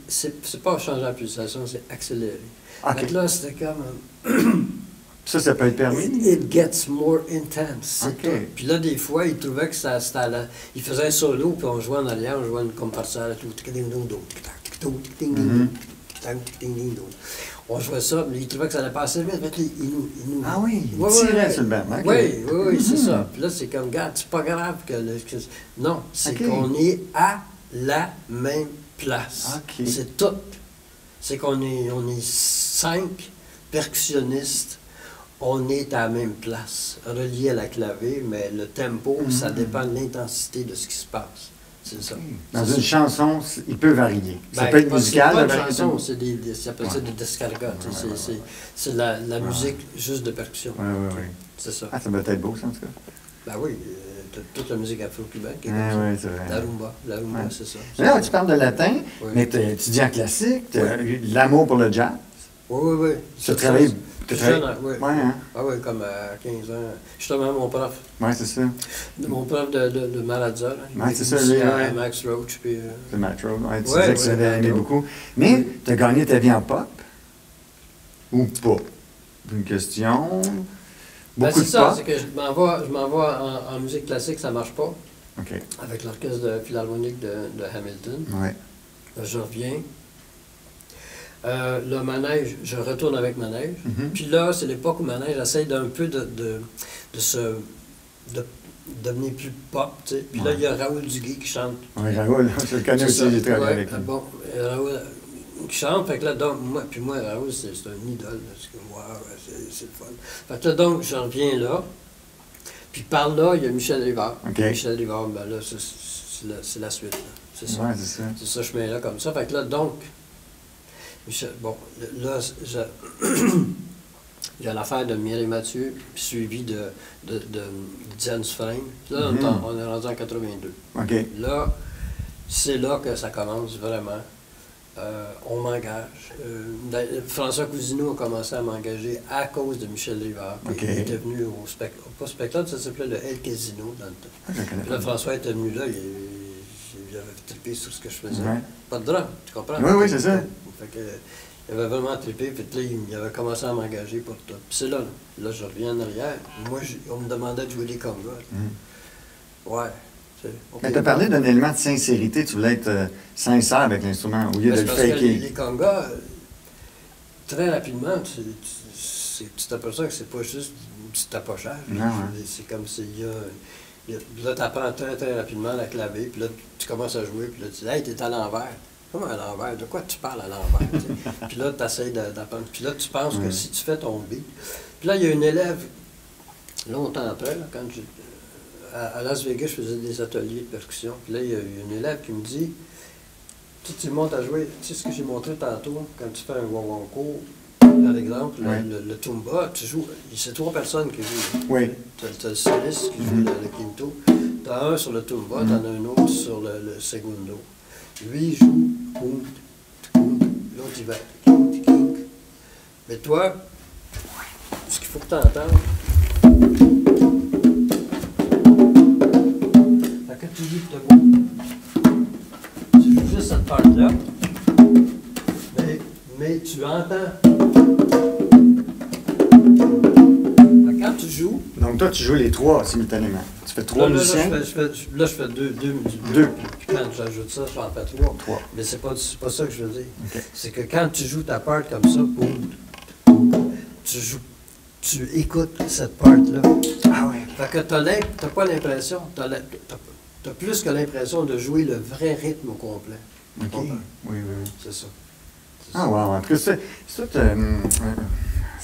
Speaker 1: C'est, pas changer la pulsation, c'est accélérer.
Speaker 2: OK.
Speaker 1: Fait que là, c'était comme. euh,
Speaker 2: Ça, ça peut être permis?
Speaker 1: It, it gets more intense. c'est
Speaker 2: Ok.
Speaker 1: tout. Puis là, des fois, il trouvait que ça, c'était la- Il faisait un solo, puis on jouait en arrière, on jouait une comparsa, tout.
Speaker 2: Mhm.
Speaker 1: On jouait ça, mais il trouvait que ça allait passer vite. Fait que il, il nous, il nous-
Speaker 2: Ah oui, il
Speaker 1: Ouais,
Speaker 2: tirait
Speaker 1: ouais,
Speaker 2: sur le banc. OK.
Speaker 1: Oui, oui, oui, c'est
Speaker 2: Mhm.
Speaker 1: ça. Puis là, c'est comme, regarde, c'est pas grave que. le- non, c'est
Speaker 2: Ok.
Speaker 1: qu'on est à la même place. C'est tout. C'est qu'on est, on est cinq percussionnistes. On est à la même place, reliés à la clavier, mais le tempo, ça
Speaker 2: Mhm.
Speaker 1: dépend de l'intensité de ce qui se passe. C'est ça.
Speaker 2: Dans
Speaker 1: C'est
Speaker 2: une
Speaker 1: ça.
Speaker 2: chanson, il peut varier. Ça
Speaker 1: Ben,
Speaker 2: peut être musical,
Speaker 1: C'est pas
Speaker 2: la
Speaker 1: une chanson, c'est des, des, ça ça
Speaker 2: Ouais.
Speaker 1: des descargas. tu sais,
Speaker 2: Ouais,
Speaker 1: c'est-
Speaker 2: ouais,
Speaker 1: c'est- la, la
Speaker 2: Ouais.
Speaker 1: musique juste de percussion.
Speaker 2: Oui, oui, oui.
Speaker 1: C'est ça.
Speaker 2: Ah, ça doit être beau, ça, en tout cas.
Speaker 1: Ben oui, euh, toute la musique afro-cubaine est
Speaker 2: Oui, c'est vrai.
Speaker 1: La rumba, la rumba,
Speaker 2: Ouais.
Speaker 1: c'est ça.
Speaker 2: Mais Là, tu parles de latin,
Speaker 1: Oui.
Speaker 2: mais tu es étudiant classique, tu as eu de l'amour pour le jazz.
Speaker 1: Oui, oui, oui.
Speaker 2: Tu
Speaker 1: C'est c'est- jeune, oui.
Speaker 2: Ouais, hein?
Speaker 1: Ah oui, comme à 15 ans. Justement, mon prof,
Speaker 2: Ouais, c'est ça.
Speaker 1: mon prof de, de, de Maradza, là, il
Speaker 2: Ouais,
Speaker 1: m'a
Speaker 2: c'est ça, lui, ouais.
Speaker 1: Max Roach, puis... euh,
Speaker 2: C'est Matt Rowe. Ouais, tu
Speaker 1: Ouais,
Speaker 2: disais que tu
Speaker 1: ouais,
Speaker 2: avais
Speaker 1: Matt
Speaker 2: aimé beaucoup. Mais
Speaker 1: Oui.
Speaker 2: tu as gagné ta vie en pop? Ou pas? Une question.
Speaker 1: Ben,
Speaker 2: Beaucoup
Speaker 1: c'est
Speaker 2: de
Speaker 1: ça, c'est que je m'en vais, je en, en musique classique, ça marche pas,
Speaker 2: OK.
Speaker 1: avec l'orchestre de philharmonique de, de Hamilton.
Speaker 2: Ouais.
Speaker 1: Là, je reviens. Euh, le manège, je retourne avec manège.
Speaker 2: Mhm.
Speaker 1: Puis là, c'est l'époque où manège essaie d'un peu de, de, de se de devenir plus pop, tu sais. Puis là, il y a Raoul Duguay qui chante.
Speaker 2: Oui, Raoul, je le connais aussi,
Speaker 1: ça.
Speaker 2: j'ai travaillé
Speaker 1: Ouais,
Speaker 2: avec lui.
Speaker 1: Bon, Raoul euh, qui chante, fait que là, donc, moi, puis moi, Raoul, c'est un idole, parce que, wow, c'est le fun. Fait que là, donc, je reviens là, puis par là, il y a Michel Rivard. Michel Rivard, ben là, c'est- la, suite, là. C'est ça.
Speaker 2: Ouais, c'est ça.
Speaker 1: C'est ce chemin-là, comme ça. Fait que là, donc, bon, là, il y a l'affaire de Mireille Mathieu, suivi de, de, de Diane. Puis Là, on est en-
Speaker 2: Mhm.
Speaker 1: on est rendu en 82.
Speaker 2: OK.
Speaker 1: Là, c'est là que ça commence vraiment. Euh, on m'engage. Euh, d'ailleurs, François Cousineau a commencé à m'engager à cause de Michel Rivard.
Speaker 2: OK.
Speaker 1: Il était venu au spectacle, pas spectacle, ça s'appelait le El Casino dans le temps.
Speaker 2: Ah,
Speaker 1: Puis là. François était venu là, il, il avait trippé sur ce que je faisais.
Speaker 2: Ouais.
Speaker 1: Pas de drame, tu comprends?
Speaker 2: Oui, oui, c'est ça.
Speaker 1: Fait que, il avait vraiment trippé, puis là, il, avait commencé à m'engager pour tout. Puis c'est là, là, je reviens en arrière. Moi, je- on me demandait de jouer des congas.
Speaker 2: Mhm.
Speaker 1: Ouais.
Speaker 2: Mais tu as parlé d'un élément de sincérité. Tu voulais être euh, sincère avec l'instrument au lieu de le
Speaker 1: que les,
Speaker 2: faker.
Speaker 1: les congas, euh, très rapidement, tu tu- c'est- tu t'aperçois que c'est pas juste du tapochage.
Speaker 2: Non, hein.
Speaker 1: C'est comme s'il y a. a- Là, tu apprends très, très rapidement la clavier, puis là, tu commences à jouer, puis là, tu dis, hey, t'es à l'envers. Comment à l'envers? De quoi tu parles à l'envers? puis là, tu essaies d'apprendre. Puis là, tu penses que si tu fais ton beat. Puis là, il y a une élève, longtemps après, là, quand j'ai- à, à Las Vegas, je faisais des ateliers de percussion. Puis là, il y a eu une élève qui me dit tu, tu montes à jouer, tu sais ce que j'ai montré tantôt, quand tu fais un wawanko, par exemple, le-
Speaker 2: Ouais.
Speaker 1: le, le tumba, tu joues, c'est trois personnes qui jouent.
Speaker 2: Oui.
Speaker 1: Tu as, le soliste qui joue
Speaker 2: Mhm.
Speaker 1: le, le quinto, tu as un sur le tumba,
Speaker 2: Mhm.
Speaker 1: tu en as un autre sur le, le segundo. Lui, il joue, l'autre, il va. Mais toi, ce qu'il faut que tu entendes, que tu beau. Tu joues juste cette part-là. Mais, mais tu entends. Joues.
Speaker 2: Donc, toi, tu joues les trois simultanément. Tu fais trois
Speaker 1: là, là, là,
Speaker 2: musiciens.
Speaker 1: je fais, je fais- là, je fais deux, deux,
Speaker 2: Deux.
Speaker 1: Puis quand j'ajoute ça, j'en fais trois.
Speaker 2: Trois.
Speaker 1: Mais c'est pas, pas ça que je veux dire. C'est que quand tu joues ta part comme ça, boum, tu joues, tu écoutes cette part-là.
Speaker 2: Ah oui.
Speaker 1: Fait que t'as pas l'impression, t'as t'as- t'as plus que l'impression de jouer le vrai rythme au complet.
Speaker 2: OK. Oui, oui, oui.
Speaker 1: C'est ça.
Speaker 2: Ah, wow. En tout cas, c'est tout,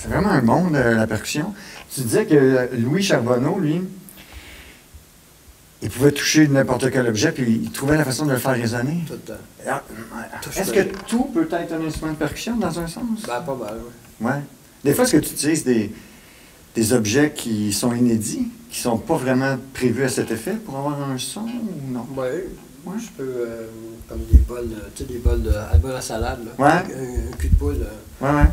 Speaker 2: c'est vraiment un monde, euh, la percussion. Tu disais que euh, Louis Charbonneau, lui, il pouvait toucher n'importe quel objet, puis il trouvait la façon de le faire résonner.
Speaker 1: Tout le temps.
Speaker 2: Est-ce que tout peut être un instrument de percussion dans un sens?
Speaker 1: Ben, pas mal, oui.
Speaker 2: Ouais. Des fois, est-ce que tu utilises des, des objets qui sont inédits, qui sont pas vraiment prévus à cet effet pour avoir un son ou non?
Speaker 1: Oui.
Speaker 2: Ouais.
Speaker 1: Je peux, euh, comme des bols, euh, tu sais, des bols de, à bol à salade, là.
Speaker 2: Ouais.
Speaker 1: Un, un cul de poule,
Speaker 2: Ouais, ouais.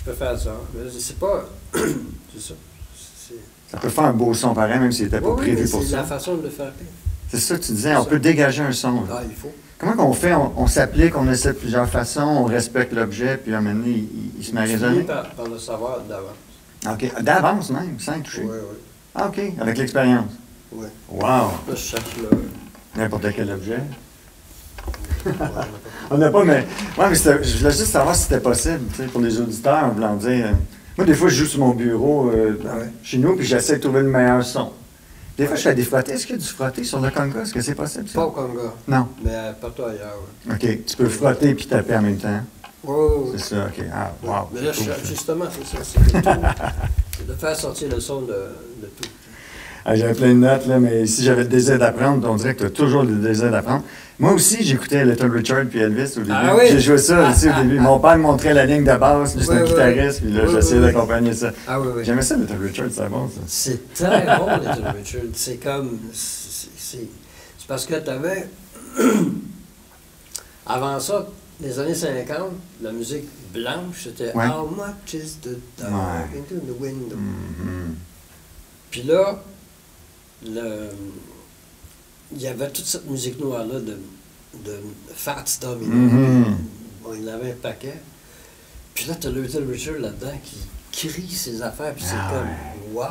Speaker 1: Je peux faire ça. Mais c'est pas. c'est ça. C'est.
Speaker 2: Ça peut faire un beau son pareil, même s'il n'était pas
Speaker 1: Oui,
Speaker 2: prévu pour
Speaker 1: c'est
Speaker 2: ça.
Speaker 1: la façon de le faire.
Speaker 2: C'est ça que tu disais, on
Speaker 1: ça.
Speaker 2: peut dégager un son.
Speaker 1: Ah, il faut.
Speaker 2: Comment qu'on fait? On, on s'applique, on essaie de plusieurs façons, on respecte l'objet, puis à un moment donné, il, il se met à résonner.
Speaker 1: par, par le savoir d'avant.
Speaker 2: OK. D'avance même, sans toucher.
Speaker 1: Oui, oui.
Speaker 2: Ah, OK. Avec l'expérience.
Speaker 1: Oui.
Speaker 2: Wow!
Speaker 1: Là, je cherche là.
Speaker 2: N'importe quel objet. On n'a pas, mais. Ouais, mais je voulais juste savoir si c'était possible, tu sais, pour les auditeurs, en voulant dire. euh, Moi, des fois, je joue sur mon bureau euh, chez nous, puis j'essaie de trouver le meilleur son. Des fois, je fais des frottés. Est-ce qu'il y a du frotté sur le conga? Est-ce que c'est possible, ça?
Speaker 1: Pas au Congo,
Speaker 2: Non.
Speaker 1: mais euh, partout ailleurs, oui.
Speaker 2: OK. Tu peux frotter puis taper en même temps.
Speaker 1: Oui, oui, oui.
Speaker 2: C'est ça, OK. Ah, wow.
Speaker 1: Mais là,
Speaker 2: cool,
Speaker 1: je- justement, c'est ça. C'est de, de faire sortir le son de, de tout.
Speaker 2: Ah, J'avais plein de notes, là, mais si j'avais le désir d'apprendre, on dirait que tu as toujours le désir d'apprendre. Moi aussi, j'écoutais Little Richard puis Elvis au début.
Speaker 1: Ah oui?
Speaker 2: J'ai joué ça aussi au début. Mon père me montrait la ligne de basse,
Speaker 1: Oui,
Speaker 2: un
Speaker 1: oui.
Speaker 2: guitariste, puis là, j'essayais d'accompagner ça.
Speaker 1: Ah oui, oui.
Speaker 2: J'aimais ça, Little Richard, c'est bon, ça.
Speaker 1: C'est très bon, Little Richard. C'est comme. C'est parce que tu avais. Avant ça, les années 50, la musique blanche, c'était
Speaker 2: Ouais.
Speaker 1: How much is the dark
Speaker 2: Ouais.
Speaker 1: into the window?
Speaker 2: Mhm.
Speaker 1: Puis là, le- il y avait toute cette musique noire-là de, de Fats Domino.
Speaker 2: Mhm.
Speaker 1: Bon, il avait un paquet. Puis là, tu as Little Richard là-dedans qui, crie ses affaires, puis c'est
Speaker 2: Ah
Speaker 1: comme, wow!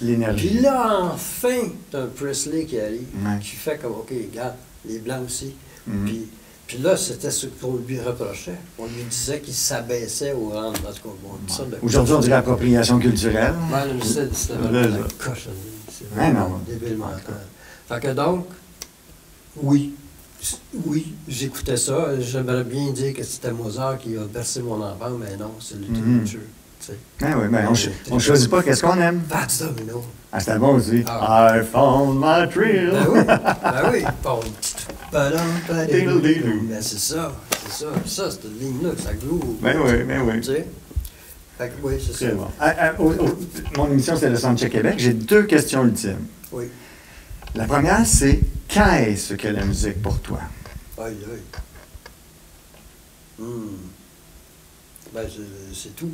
Speaker 2: L'énergie.
Speaker 1: Puis là, enfin, t'as un Presley qui arrive,
Speaker 2: Ouais.
Speaker 1: qui fait comme, OK, regarde, les Blancs aussi.
Speaker 2: Mhm.
Speaker 1: Puis, puis là, c'était ce qu'on lui reprochait. On lui disait qu'il s'abaissait au rang. Tout cas, bon,
Speaker 2: Aujourd'hui, on dirait appropriation culturelle.
Speaker 1: Ouais, c'est vraiment
Speaker 2: non.
Speaker 1: débile mental. Fait que donc, oui, oui, j'écoutais ça. J'aimerais bien dire que c'était Mozart qui a bercé mon enfant, mais non, c'est Luther tu sais.
Speaker 2: Ah oui, ben, on, on choisit pas qu'est-ce qu'on aime.
Speaker 1: Fats Domino.
Speaker 2: Ah, c'était bon aussi.
Speaker 1: Ah.
Speaker 2: I found my thrill.
Speaker 1: Ben oui, ben oui. Bon. Ben c'est ça, c'est ça. Ça, cette ligne-là, ça groove.
Speaker 2: Ben oui, ben oui.
Speaker 1: Tu sais? Fait que oui, c'est
Speaker 2: Très
Speaker 1: ça.
Speaker 2: bon. Ah, ah, mon émission, c'est le Soundcheck Québec. J'ai deux questions ultimes.
Speaker 1: Oui.
Speaker 2: La première, c'est qu'est-ce que la musique pour toi?
Speaker 1: Aïe, aïe. Hmm. Ben, c'est- tout.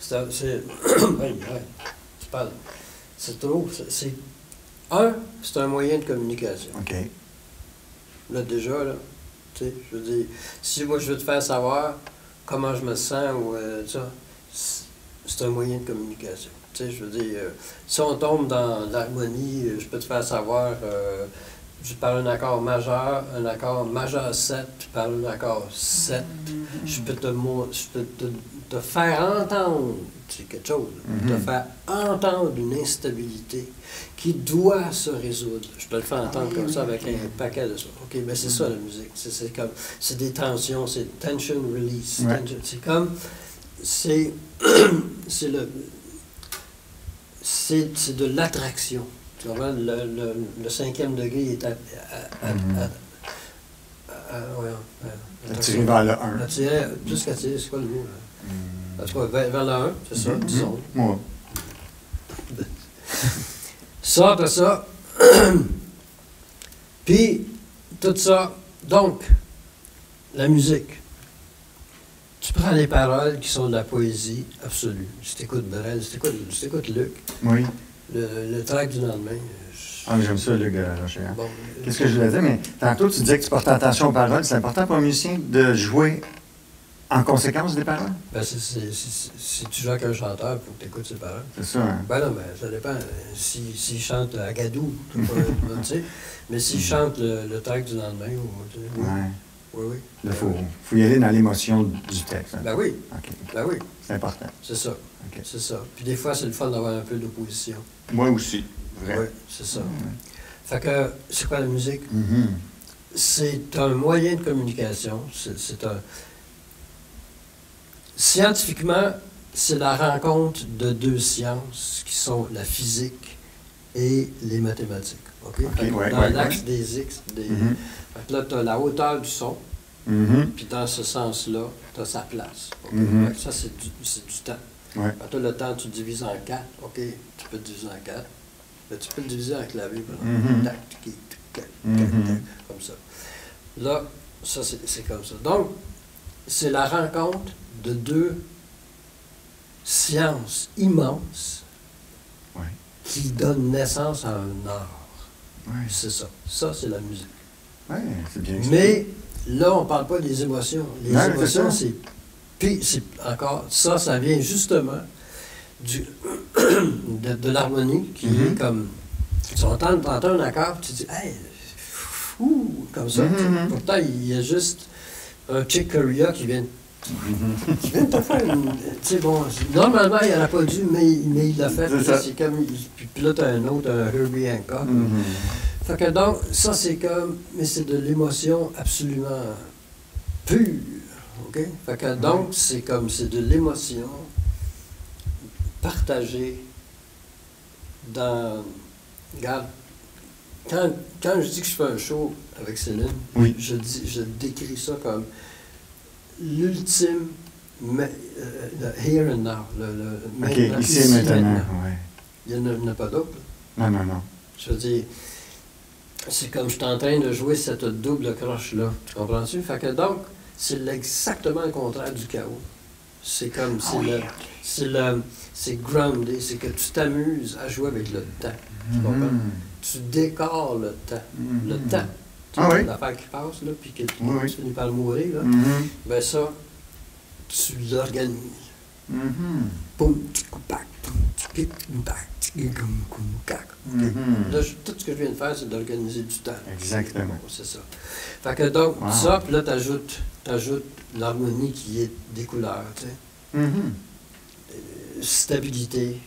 Speaker 1: C'est. c'est- aïe, aïe. Tu parles. C'est trop. c'est-. Un, c'est un moyen de communication.
Speaker 2: OK.
Speaker 1: Là, déjà, là, tu sais, je veux dire, si moi je veux te faire savoir comment je me sens ou euh, ça, c'est un moyen de communication. Tu sais, je veux dire, euh, si on tombe dans l'harmonie, euh, je peux te faire savoir, euh, je parle un accord majeur, un accord majeur 7, puis par un accord 7, je peux te, mo- je peux te, te faire entendre, c'est quelque chose,
Speaker 2: Mhm.
Speaker 1: te faire entendre une instabilité qui doit se résoudre. Je peux le faire entendre comme ça avec un paquet de ça. OK, mais c'est ça la musique. C'est, c'est comme, c'est des tensions, c'est tension release.
Speaker 2: Ouais.
Speaker 1: c'est comme, c'est, c'est le, c'est, de l'attraction. Tu vois, le, le, le cinquième degré est à, à, à- à- à- à- voyons, à-
Speaker 2: Attiré vers le 1.
Speaker 1: Attirer, plus qu'attirer, c'est quoi le mot? Là? En tout cas, vers, vers le 1, c'est ça,
Speaker 2: Mhm.
Speaker 1: disons.
Speaker 2: Moi.
Speaker 1: Ça, après ça. Puis, tout ça. Donc, la musique. Tu prends les paroles qui sont de la poésie absolue. Si t'écoutes Brel, si t'écoutes, si t'écoutes Luc,
Speaker 2: Oui.
Speaker 1: le, le track du lendemain. je-
Speaker 2: Ah, mais j'aime ça, Luc euh, Rocher. hein.
Speaker 1: bon,
Speaker 2: Qu'est-ce que je voulais dire? Mais tantôt, tu disais que tu portais attention aux paroles. C'est important pour un musicien de jouer en conséquence des paroles?
Speaker 1: ben, c'est- c'est- c'est- si tu joues avec un chanteur, il faut que tu écoutes ses paroles.
Speaker 2: C'est ça, hein?
Speaker 1: Ben non, ben, ça dépend. S'il si, chante à Gadou, tu sais. Mais s'il chante le, le track du lendemain, ou,
Speaker 2: Ouais.
Speaker 1: Oui, oui.
Speaker 2: Il faut, faut y aller dans l'émotion du texte. hein.
Speaker 1: Ben oui, ben oui,
Speaker 2: C'est important.
Speaker 1: c'est ça. C'est ça. Puis des fois, c'est le fun d'avoir un peu d'opposition.
Speaker 2: Moi aussi.
Speaker 1: Oui, c'est ça. Fait que, c'est quoi la musique?
Speaker 2: Mhm.
Speaker 1: C'est un moyen de communication. C'est c'est un. Scientifiquement, c'est la rencontre de deux sciences qui sont la physique et les mathématiques. OK?
Speaker 2: Ouais,
Speaker 1: dans
Speaker 2: ouais,
Speaker 1: l'axe
Speaker 2: ouais.
Speaker 1: des X, des,
Speaker 2: Mhm.
Speaker 1: fait que là, tu as la hauteur du son,
Speaker 2: Mhm.
Speaker 1: puis dans ce sens-là, tu as sa place.
Speaker 2: Mhm.
Speaker 1: Que ça, c'est du, du temps. Le temps, tu divises en quatre. OK, tu peux le diviser en quatre. Mais tu peux le diviser en clavier, par exemple. Tac, tic, tic, tac, tac, tac, comme ça. Là, ça, c'est comme ça. Donc, c'est la rencontre de deux sciences immenses. Qui donnent naissance à un art.
Speaker 2: Ouais.
Speaker 1: C'est ça. Ça, c'est la musique.
Speaker 2: Ouais, c'est bien expliqué.
Speaker 1: Mais là, on ne parle pas des émotions. Les émotions, c'est. Puis, c'est encore, ça, ça vient justement du, de, de l'harmonie qui
Speaker 2: Mhm.
Speaker 1: est comme. Tu entends, t'entends un accord, tu dis, hey, ouh, comme ça.
Speaker 2: Mhm, mhm.
Speaker 1: Pourtant, il y a juste un Chick qui vient, Une. Tu sais, bon, normalement, il n'aurait pas dû, mais, mais il l'a fait.
Speaker 2: C'est
Speaker 1: comme. Puis, là, tu as un autre, un Herbie Hancock.
Speaker 2: Mhm.
Speaker 1: Fait que donc, ça c'est comme, mais c'est de l'émotion absolument pure, OK? Fait que donc, c'est comme, c'est de l'émotion partagée dans, regarde, quand, quand je dis que je fais un show avec Céline,
Speaker 2: Oui.
Speaker 1: je, dis, je décris ça comme l'ultime euh, here and now. Le, le-
Speaker 2: OK,
Speaker 1: maintenant,
Speaker 2: ici et maintenant. Ouais.
Speaker 1: Il n'y en a, pas d'autre.
Speaker 2: Non, non, non.
Speaker 1: Je veux dire, c'est comme je suis en train de jouer cette double croche-là. Tu comprends-tu? Fait que donc, c'est exactement le contraire du chaos. C'est comme, c'est
Speaker 2: Ah oui,
Speaker 1: le, c'est le, c'est que tu t'amuses à jouer avec le temps. Tu comprends?
Speaker 2: Mhm.
Speaker 1: Tu décores le temps. Le temps.
Speaker 2: Ah oui?
Speaker 1: L'affaire qui passe, là, puis que
Speaker 2: oui.
Speaker 1: tu finis par mourir, là.
Speaker 2: Mhm.
Speaker 1: Ben ça, tu l'organises. Là, tout ce que je viens de faire, c'est d'organiser du temps.
Speaker 2: Exactement.
Speaker 1: C'est ça. Fait que donc,
Speaker 2: Wow.
Speaker 1: ça, puis là, tu ajoutes, l'harmonie qui est des couleurs, tu sais.
Speaker 2: Mhm.
Speaker 1: stabilité,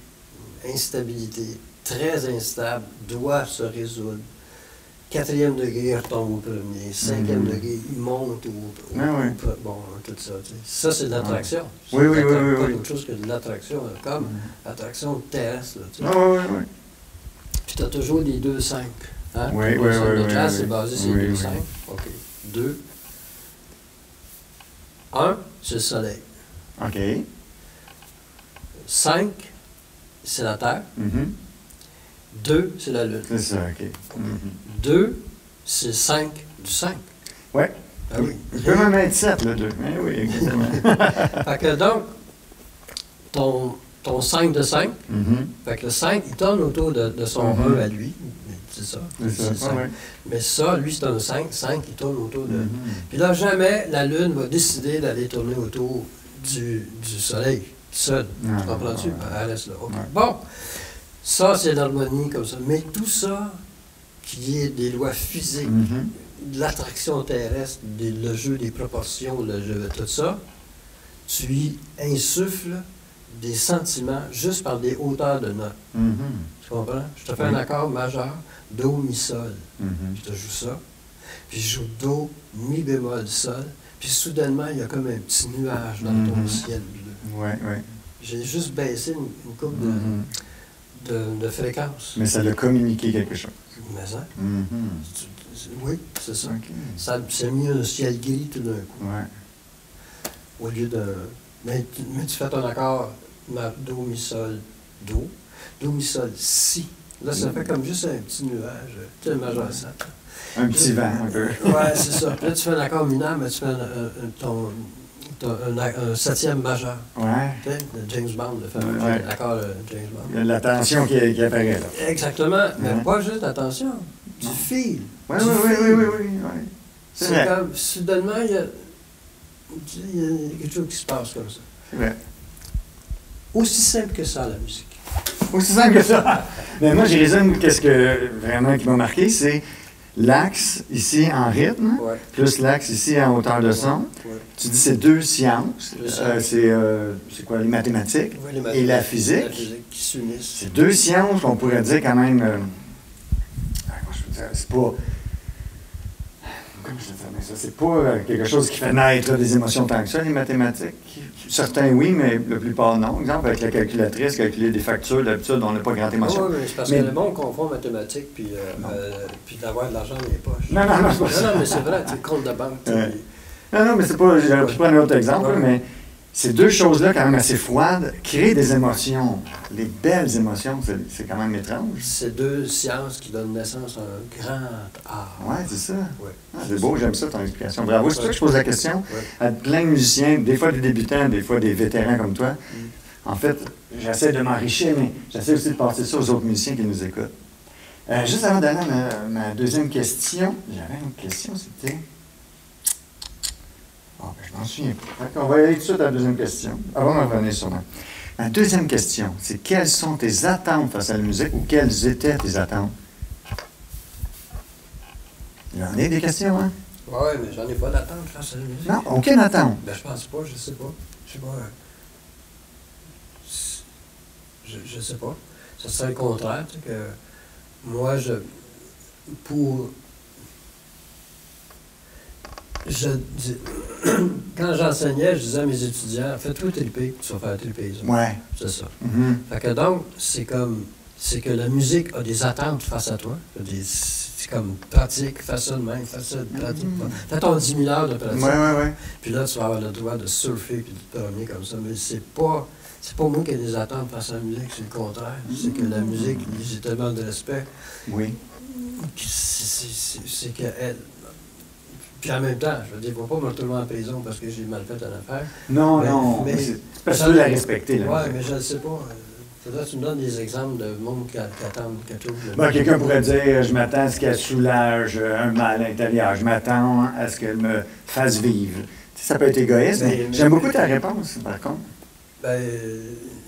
Speaker 1: instabilité, très instable, doit se résoudre quatrième degré retombe au premier, cinquième
Speaker 2: mm -hmm.
Speaker 1: degré, il monte au, au,
Speaker 2: ah oui.
Speaker 1: au bon, tout ça. Tu sais. Ça, c'est de ah l'attraction.
Speaker 2: Oui, oui, oui, oui.
Speaker 1: pas d'autre chose que de l'attraction, euh, comme
Speaker 2: mm
Speaker 1: -hmm. attraction terrestre. Là, tu sais.
Speaker 2: ah, oui, oui.
Speaker 1: Puis tu as toujours les deux cinq. Hein?
Speaker 2: Oui, oui, oui.
Speaker 1: Le classe, c'est basé sur les deux cinq. OK. Deux. Un, c'est le soleil.
Speaker 2: OK.
Speaker 1: Cinq, c'est la Terre.
Speaker 2: Mm
Speaker 1: -hmm. 2, c'est la Lune.
Speaker 2: C'est ça, OK. Mm-hmm.
Speaker 1: 2, c'est 5 du 5.
Speaker 2: Ouais.
Speaker 1: Ben oui.
Speaker 2: Il peut même être 7, le 2. Eh oui, exactement. Hein.
Speaker 1: fait que donc, ton, 5 de 5,
Speaker 2: mm mm-hmm.
Speaker 1: fait que le 5, il tourne autour de, son
Speaker 2: mm-hmm.
Speaker 1: 1 à lui. C'est ça.
Speaker 2: ça.
Speaker 1: Mais ça, lui, c'est un 5. 5, il tourne autour de. Puis là, jamais la Lune va décider d'aller tourner autour du, Soleil seul.
Speaker 2: Ah,
Speaker 1: tu comprends-tu?
Speaker 2: Ouais.
Speaker 1: Ben, là.
Speaker 2: Okay.
Speaker 1: Bon ça, c'est l'harmonie comme ça. Mais tout ça, qui est des lois physiques,
Speaker 2: Mhm.
Speaker 1: de l'attraction terrestre, des- le jeu des proportions, le jeu, tout ça, tu y insuffles des sentiments juste par des hauteurs de notes.
Speaker 2: Mhm.
Speaker 1: Tu comprends? Je te fais
Speaker 2: Oui.
Speaker 1: un accord majeur, Do, Mi, Sol.
Speaker 2: Mhm.
Speaker 1: Je te joue ça. Puis je joue Do, Mi bémol, Sol. Puis soudainement, il y a comme un petit nuage dans ton ciel bleu.
Speaker 2: Ouais, ouais.
Speaker 1: J'ai juste baissé une, une coupe de. De, de fréquence.
Speaker 2: Mais ça l'a communiqué quelque chose.
Speaker 1: Mais ça,
Speaker 2: Mhm.
Speaker 1: tu- oui, c'est ça. Ça s'est mis un ciel gris tout d'un coup.
Speaker 2: Ouais.
Speaker 1: Au lieu de. Mais, tu- mais tu fais ton accord ma, Do, Mi, Sol, Do. Do, Mi, Sol, Si. Là, ça fait comme juste un petit nuage. Tu sais, majeur 7.
Speaker 2: Un petit vent, un peu.
Speaker 1: Ouais, c'est ça. Puis là, tu fais un accord mineur, mais tu fais un, un- ton- un, un septième majeur.
Speaker 2: Ouais.
Speaker 1: James Bond, le fameux
Speaker 2: Ouais.
Speaker 1: de James
Speaker 2: Il y
Speaker 1: Bond.
Speaker 2: la tension qui, qui apparaît là.
Speaker 1: Exactement. Mais
Speaker 2: Ouais.
Speaker 1: pas juste, attention, du fil.
Speaker 2: Oui,
Speaker 1: Du
Speaker 2: oui, oui,
Speaker 1: fil.
Speaker 2: oui, oui, oui, oui. C'est
Speaker 1: comme, soudainement, il y a, tu sais, il y a quelque chose qui se passe comme ça.
Speaker 2: C'est vrai.
Speaker 1: Aussi simple que ça, la musique.
Speaker 2: Aussi simple que ça. Mais moi, je résume qu'est-ce que vraiment qui m'a marqué, c'est l'axe ici en rythme,
Speaker 1: Ouais.
Speaker 2: plus l'axe ici en hauteur de son.
Speaker 1: Ouais.
Speaker 2: Tu dis c'est deux sciences. Euh, c'est euh, c'est quoi, les mathématiques
Speaker 1: Ouais, les
Speaker 2: et la physique.
Speaker 1: La physique? qui s'unissent.
Speaker 2: C'est deux sciences qu'on pourrait dire quand même. euh, ah, c'est pas. Comment je peux dire ça? C'est pas euh, quelque chose qui fait naître des émotions tant que ça, les mathématiques. Certains oui, mais la plupart non. Exemple, avec la calculatrice, calculer des factures, d'habitude, on n'a pas grande émotion.
Speaker 1: Oui, mais c'est parce
Speaker 2: Mais-
Speaker 1: que le monde confond mathématiques puis, euh,
Speaker 2: Non.
Speaker 1: euh, puis d'avoir de l'argent dans les poches.
Speaker 2: Non, non, non, c'est pas ça.
Speaker 1: Non, non, mais c'est vrai, tu compte de banque.
Speaker 2: Ouais. Non, non, mais c'est pas. J'aurais pu prendre un autre exemple,
Speaker 1: Ouais.
Speaker 2: mais ces deux choses-là, quand même assez froides, créent des émotions. Les belles émotions, c'est quand même étrange.
Speaker 1: C'est deux sciences qui donnent naissance à un grand art.
Speaker 2: Ouais, c'est ça.
Speaker 1: Ouais.
Speaker 2: Ah, c'est beau, j'aime ça ton explication. Bravo, c'est pour ça que je pose la question
Speaker 1: Ouais.
Speaker 2: à plein de musiciens, des fois des débutants, des fois des vétérans comme toi.
Speaker 1: Mm.
Speaker 2: En fait, j'essaie de m'enrichir, mais j'essaie aussi de passer ça aux autres musiciens qui nous écoutent. Euh, juste avant d'aller à ma, ma deuxième question, j'avais une question, c'était. Oh, ben, je m'en souviens pas. Qu'on va aller tout de suite à la deuxième question, avant de revenir sur ma. Ma deuxième question, c'est quelles sont tes attentes face à la musique ou quelles étaient tes attentes? Il y en a des questions, hein?
Speaker 1: Oui, mais j'en ai pas d'attente face à la musique.
Speaker 2: Non, aucune attente.
Speaker 1: Ben, je pense pas, je sais pas. Je sais pas. euh, Je, je sais pas. Ça serait le contraire, que moi, je. Pour. Je dis- quand j'enseignais, je disais à mes étudiants, fais-toi triper, tu vas faire triper.
Speaker 2: Ouais.
Speaker 1: C'est ça.
Speaker 2: Mhm.
Speaker 1: Fait que donc, c'est comme. C'est que la musique a des attentes face à toi. C'est comme pratique, fais ça de même, fais ça de pratique. Fais ton 10 000 heures de pratique.
Speaker 2: Ouais, ouais, ouais.
Speaker 1: Puis là, tu vas avoir le droit de surfer puis de te promener comme ça. Mais c'est pas. C'est pas moi qui ai des attentes face à la musique, c'est le contraire. C'est que la musique, j'ai tellement de respect.
Speaker 2: Oui.
Speaker 1: c'est- c'est- C'est c'est que elle. Puis en même temps, je veux dire, il ne faut pas me retrouver en prison parce que j'ai mal fait une affaire.
Speaker 2: Non,
Speaker 1: Mais-
Speaker 2: non.
Speaker 1: mais-
Speaker 2: c'est parce que tu veux la respecter.
Speaker 1: Ouais, mais je ne sais pas. Euh, Faudrait que tu me donnes des exemples de monde qui, qui attendent quelque chose.
Speaker 2: Bon, Quelqu'un pourrait dire je m'attends à ce qu'elle soulage un mal intérieur. Je m'attends à ce qu'elle me fasse vivre. Tu sais, ça peut être égoïste, mais,
Speaker 1: Mais- mais-
Speaker 2: j'aime beaucoup ta réponse, par contre.
Speaker 1: Ben,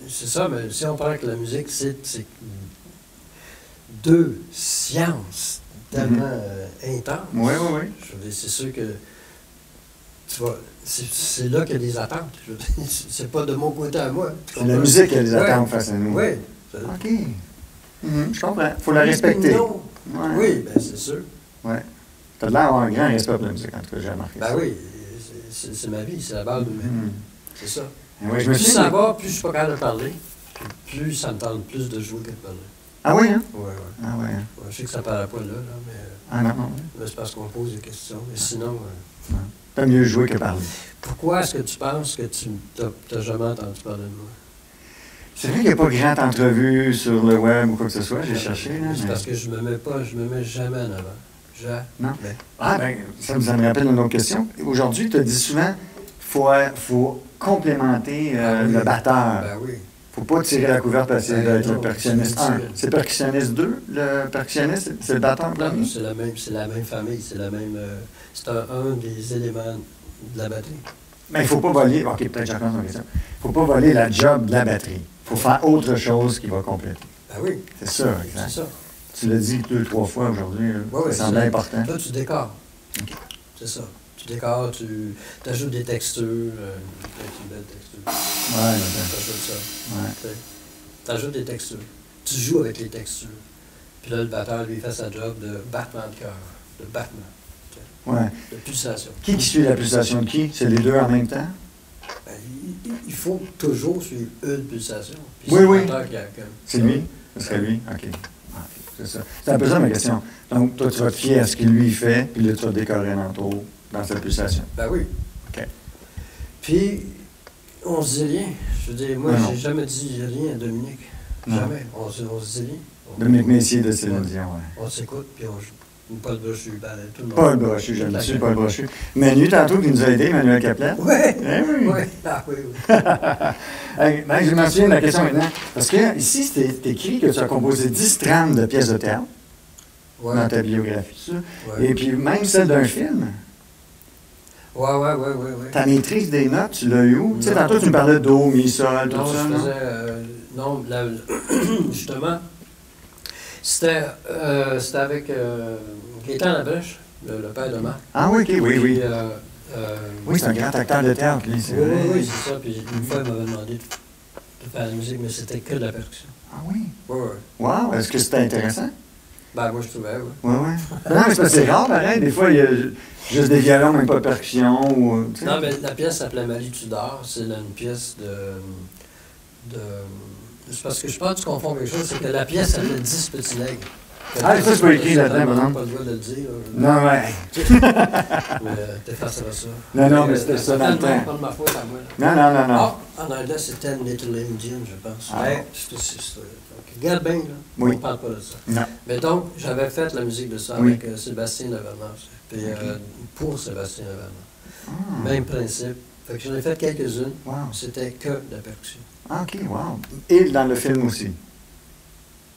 Speaker 1: c'est ça, mais si on parle que la musique, c'est c'est deux sciences tellement euh, intenses.
Speaker 2: Oui, oui, oui.
Speaker 1: C'est sûr que tu vas. C'est là qu'il y a des attentes. C'est pas de mon côté à moi.
Speaker 2: C'est la musique qui a des
Speaker 1: Ouais.
Speaker 2: attentes face à nous.
Speaker 1: Oui.
Speaker 2: OK. Mhm, je comprends. Il faut la respecter.
Speaker 1: Non.
Speaker 2: Ouais.
Speaker 1: Oui, ben c'est sûr.
Speaker 2: Ouais. Tu as l'air d'avoir un grand respect pour la musique, en tout cas, j'ai remarqué
Speaker 1: Ben
Speaker 2: ça.
Speaker 1: oui, c'est- ma vie, c'est la base de ma vie.
Speaker 2: Mhm.
Speaker 1: C'est ça.
Speaker 2: Ouais, je me
Speaker 1: Plus
Speaker 2: souviens-
Speaker 1: ça va, plus je suis pas capable de parler. Plus ça me tente plus de jouer que de parler.
Speaker 2: Ah oui, hein?
Speaker 1: Ouais, ouais.
Speaker 2: Ah ouais. hein?
Speaker 1: Ouais, je sais que ça paraît pas là, là mais,
Speaker 2: Ah non, non.
Speaker 1: mais c'est parce qu'on pose des questions. Mais sinon, euh,
Speaker 2: T'as mieux joué que parler.
Speaker 1: pourquoi est-ce que tu penses que tu n'as jamais entendu parler de moi?
Speaker 2: C'est vrai qu'il n'y a pas grande entrevue sur le web ou quoi que ce soit, j'ai cherché. Là,
Speaker 1: C'est
Speaker 2: mais-
Speaker 1: parce que je me mets pas, je me mets jamais en avant. Jamais.
Speaker 2: Non? Ah, ben, ça ça me rappelle une autre question. Aujourd'hui, tu as dit souvent faut, faut complémenter euh,
Speaker 1: Ah oui.
Speaker 2: le batteur.
Speaker 1: Ben oui.
Speaker 2: Faut pas tirer la couverte que
Speaker 1: Ben
Speaker 2: d'être le percussionniste
Speaker 1: c'est
Speaker 2: 1.
Speaker 1: utile.
Speaker 2: C'est percussionniste 2, le percussionniste, c'est le batteur premier?
Speaker 1: C'est la même, c'est la même famille, c'est la même. euh, c'est un, un des éléments de la batterie.
Speaker 2: Mais il ne faut pas voler. OK, peut-être ma question. Faut pas voler la job de la batterie. Il faut faire autre chose qui va compléter.
Speaker 1: Ben oui,
Speaker 2: C'est ça,
Speaker 1: c'est ça.
Speaker 2: Tu l'as dit deux, trois fois aujourd'hui. ça semble
Speaker 1: c'est-
Speaker 2: important.
Speaker 1: Là, tu décores. C'est ça. Tu décores, tu ajoutes des textures, euh, peut-être une belle texture.
Speaker 2: Ouais,
Speaker 1: Tu
Speaker 2: là,
Speaker 1: ajoutes ça.
Speaker 2: ouais.
Speaker 1: Tu ajoutes des textures. Tu joues avec les textures. Puis là, le batteur, lui, fait sa job de battement de cœur, de battement,
Speaker 2: Ouais.
Speaker 1: de pulsation.
Speaker 2: Qui qui suit la pulsation de qui? C'est les deux en même temps?
Speaker 1: Ben, il, faut toujours suivre une pulsation. Puis
Speaker 2: Oui, oui. C'est lui? Ce serait lui? OK. Ah, ok, c'est ça. C'est un peu ça ma question. Donc, toi, tu vas te fier à ce qu'il lui fait, puis là, tu vas décorer l'entour dans sa pulsation.
Speaker 1: Ben oui.
Speaker 2: OK.
Speaker 1: Puis, on se dit rien. Je veux dire, moi, j'ai jamais dit rien à Dominique.
Speaker 2: Non.
Speaker 1: Jamais. On, se- on se dit rien. On-
Speaker 2: Dominique Messier de Céline Dion, ouais.
Speaker 1: On s'écoute, puis on joue. Paul Brochu, ben, tout le monde.
Speaker 2: Paul Brochu, j'aime
Speaker 1: gang.
Speaker 2: Paul Brochu. Manu, tantôt, qui nous a aidé, Manuel Caplet.
Speaker 1: Ouais!
Speaker 2: Eh oui.
Speaker 1: Ouais. Ah oui, oui.
Speaker 2: Ben, je me souviens de la question maintenant. Parce que ici, c'est écrit que tu as composé 10 trames de pièces de théâtre
Speaker 1: Ouais.
Speaker 2: dans ta biographie. ça.
Speaker 1: Ouais.
Speaker 2: Et puis même celle d'un film.
Speaker 1: Ouais, ouais, ouais, ouais, ouais.
Speaker 2: Ta maîtrise des notes, tu l'as eu? Où? Tu sais, tantôt, tu me parlais de do, mi, sol, tout
Speaker 1: Non,
Speaker 2: ça.
Speaker 1: je
Speaker 2: non?
Speaker 1: faisais. euh, non, la- justement, c'était euh, avec euh, Gaétan Labrèche, le, le père de Marc.
Speaker 2: Ah oui, OK, oui,
Speaker 1: Puis,
Speaker 2: oui.
Speaker 1: euh, euh,
Speaker 2: Oui, c'est un grand acteur de théâtre, lui,
Speaker 1: Oui, oui, oui, c'est ça. Puis une fois, il m'avait demandé de, de faire la musique, mais c'était que de la percussion.
Speaker 2: Ah oui?
Speaker 1: Ouais, ouais.
Speaker 2: Wow, est-ce que c'était intéressant?
Speaker 1: Ben, moi, je trouvais, oui.
Speaker 2: Oui, oui. Non, mais c'est parce que c'est rare, pareil. Des fois, il y a juste des violons, même pas de percussion. Ou, tu sais.
Speaker 1: Non, mais la pièce s'appelait Mali Tudor. C'est là une pièce de. de c'est parce que je pense que tu confonds quelque chose, c'est que la pièce s'appelait 10 petits nègres.
Speaker 2: Ah, ça, c'est pas écrit là-dedans, par exemple.
Speaker 1: pas le droit de le dire. là.
Speaker 2: Non, ouais.
Speaker 1: Mais euh, t'effaceras ça.
Speaker 2: Non, non, mais
Speaker 1: Euh,
Speaker 2: c'était ça dans le
Speaker 1: tellement
Speaker 2: temps.
Speaker 1: pas de ma faute à moi. là.
Speaker 2: Non, non, non, non.
Speaker 1: Ah, en anglais, c'était Little Indian, je pense.
Speaker 2: Ah.
Speaker 1: Mais, bien, là.
Speaker 2: Oui.
Speaker 1: On ne parle pas de ça.
Speaker 2: Non.
Speaker 1: Mais donc, j'avais fait la musique de ça
Speaker 2: Oui.
Speaker 1: avec euh, Sébastien Lavernas. Puis euh, pour Sébastien Lavernas.
Speaker 2: Ah,
Speaker 1: Même principe. Fait que j'en ai fait quelques-unes.
Speaker 2: wow.
Speaker 1: C'était que de la percussion.
Speaker 2: Ah, OK, wow. Et dans le film aussi.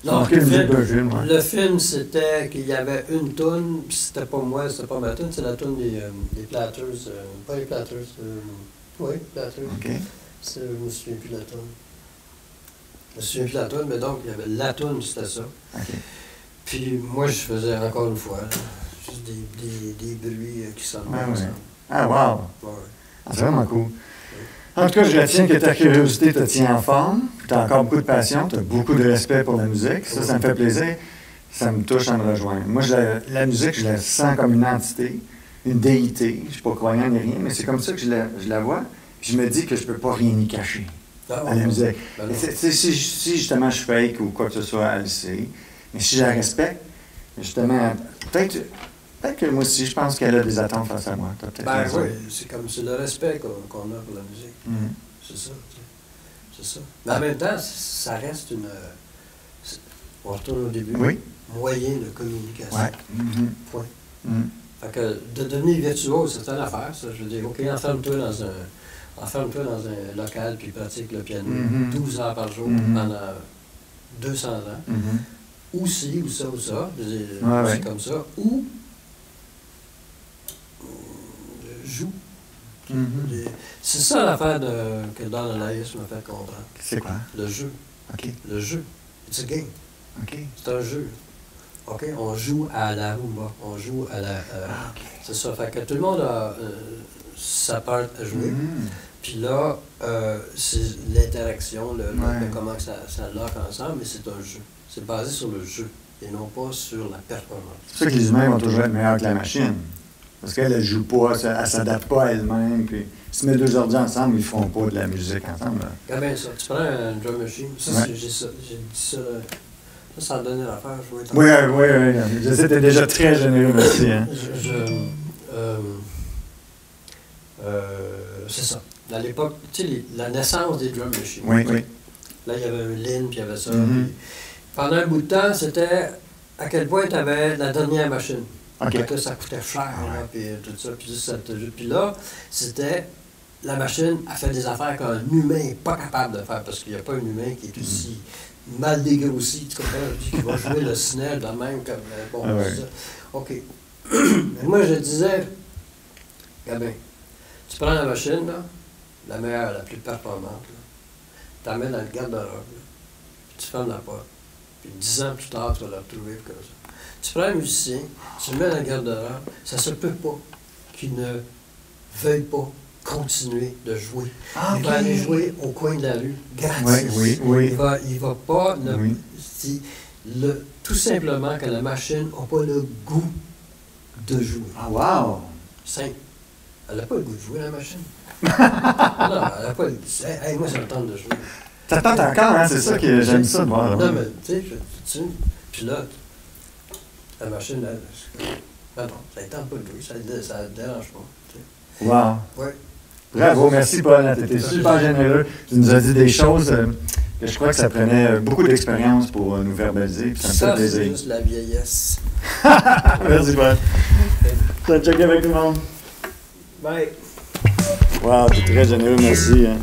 Speaker 1: Non, le film,
Speaker 2: ouais.
Speaker 1: le film, c'était qu'il y avait une toune, puis c'était pas moi, c'était pas ma toune, c'est la toune des, euh, des Platters. euh, pas les Platters, euh, oui, Platters.
Speaker 2: OK.
Speaker 1: Je me souviens plus de la toune. Je me souviens plus de la toune, mais donc, il y avait la toune, c'était ça. Puis moi, je faisais encore une fois, là, juste des, des, des bruits euh, qui sonnent
Speaker 2: Ouais,
Speaker 1: ensemble.
Speaker 2: ouais. Ah, wow.
Speaker 1: Ouais.
Speaker 2: Ah, c'est vraiment cool. En tout cas, je retiens que ta curiosité te tient en forme. Tu as encore beaucoup de passion. Tu as beaucoup de respect pour la musique. Ça, ça me fait plaisir. Ça me touche à me rejoindre. Moi, je la, la musique, je la sens comme une entité, une déité. Je ne suis pas croyant ni rien, mais c'est comme ça que je la, je la vois. Puis je me dis que je ne peux pas rien y cacher
Speaker 1: Ah,
Speaker 2: la musique.
Speaker 1: Ben
Speaker 2: si, si justement je fake ou quoi que ce soit, elle le sait. Mais si je la respecte, justement, peut-être peut que moi aussi, je pense qu'elle a des attentes face à moi.
Speaker 1: Ben oui, c'est comme c'est le respect qu'on qu'on a pour la musique.
Speaker 2: Mhm.
Speaker 1: C'est ça. C'est ça. Mais en même temps, ça reste une. On retourne au début.
Speaker 2: Oui.
Speaker 1: Moyen de communication.
Speaker 2: Ouais. Mhm.
Speaker 1: Point.
Speaker 2: Mhm.
Speaker 1: Fait que de devenir virtuose, c'est une affaire, ça. Je veux dire, OK, enferme-toi dans un. Enferme-toi dans un local puis pratique le piano
Speaker 2: Mhm.
Speaker 1: 12 heures par jour
Speaker 2: Mhm.
Speaker 1: pendant 200 ans.
Speaker 2: Mhm.
Speaker 1: Ou ci, ou ça, ou ça.
Speaker 2: Ouais,
Speaker 1: c'est
Speaker 2: ouais.
Speaker 1: comme ça. Ou euh, joue.
Speaker 2: Mhm.
Speaker 1: C'est ça l'affaire que dans l'analyse me fait comprendre.
Speaker 2: C'est quoi?
Speaker 1: Le jeu. Le jeu. A game. C'est un jeu. OK? On joue à la rumba. On joue à la. euh,
Speaker 2: Ah,
Speaker 1: c'est ça. Fait que tout le monde a euh, sa part à jouer.
Speaker 2: Mhm.
Speaker 1: Puis là, euh, c'est l'interaction, le, le-
Speaker 2: Ouais.
Speaker 1: le comment ça, ça lock ensemble, mais c'est un jeu. C'est basé sur le jeu et non pas sur la performance.
Speaker 2: C'est pour ça que les humains vont toujours être meilleurs que la machine. Parce qu'elle ne joue pas, elle ne s'adapte pas à elle-même. Puis, si tu mets deux ordi ensemble, ils ne feront pas de la musique ensemble. là.
Speaker 1: Regarde bien ça. Tu prends un drum machine. Ça,
Speaker 2: Ouais.
Speaker 1: j'ai ça. Dit ça. Ça, ça a donné l'affaire.
Speaker 2: Oui, oui, oui. Je sais, tu es déjà très généreux, merci. Hein.
Speaker 1: Je, je- euh, c'est ça. À l'époque, tu sais, la naissance des drum machines.
Speaker 2: Oui, oui.
Speaker 1: Là, il y avait un Lynn, puis il y avait ça.
Speaker 2: Mhm.
Speaker 1: puis pendant un bout de temps, c'était à quel point tu avais la dernière machine.
Speaker 2: OK.
Speaker 1: Fait que là, ça coûtait cher, là, puis tout ça. Puis, ça puis là, c'était la machine a fait des affaires qu'un humain n'est pas capable de faire, parce qu'il n'y a pas un humain qui est aussi mal dégrossi, tu comprends, qui va jouer le snare de même comme... euh, Bon,
Speaker 2: Ah ouais.
Speaker 1: ça. OK. Mais moi, je disais, Gabin, tu prends la machine, là, la meilleure, la plus performante, tu la mets dans le garde-robe, puis tu fermes la porte. Puis dix ans plus tard, tu vas la retrouver comme ça. Tu prends un musicien, tu le mets dans le garde-robe, ça se peut pas qu'il ne veuille pas continuer de jouer.
Speaker 2: Ah,
Speaker 1: Il va aller jouer au coin de la rue, gratis.
Speaker 2: Oui, oui.
Speaker 1: Il va, il va pas... ne- si le, tout simplement que la machine n'a pas le goût de jouer.
Speaker 2: Ah, wow!
Speaker 1: Simple. Elle n'a pas le goût de jouer, la machine. non, elle n'a pas le goût. Hey, hey, moi, ça me tente de jouer.
Speaker 2: T'attends encore, hein? C'est ça que j'aime ça de voir.
Speaker 1: Non, mais tu sais, je- tu puis là, la machine, elle, ben non, ça ne tente pas de jouer, ça ne ça dérange pas.
Speaker 2: Wow.
Speaker 1: Ouais.
Speaker 2: Bravo, merci Paul, tu étais super généreux. Tu nous as dit des choses euh, que je crois que ça prenait euh, beaucoup d'expérience pour euh, nous verbaliser, puis ça me
Speaker 1: Ça,
Speaker 2: fait
Speaker 1: c'est juste la vieillesse.
Speaker 2: Merci Paul. Tu as checké avec tout le monde?
Speaker 1: Bye.
Speaker 2: Wow, tu es très généreux, merci. hein.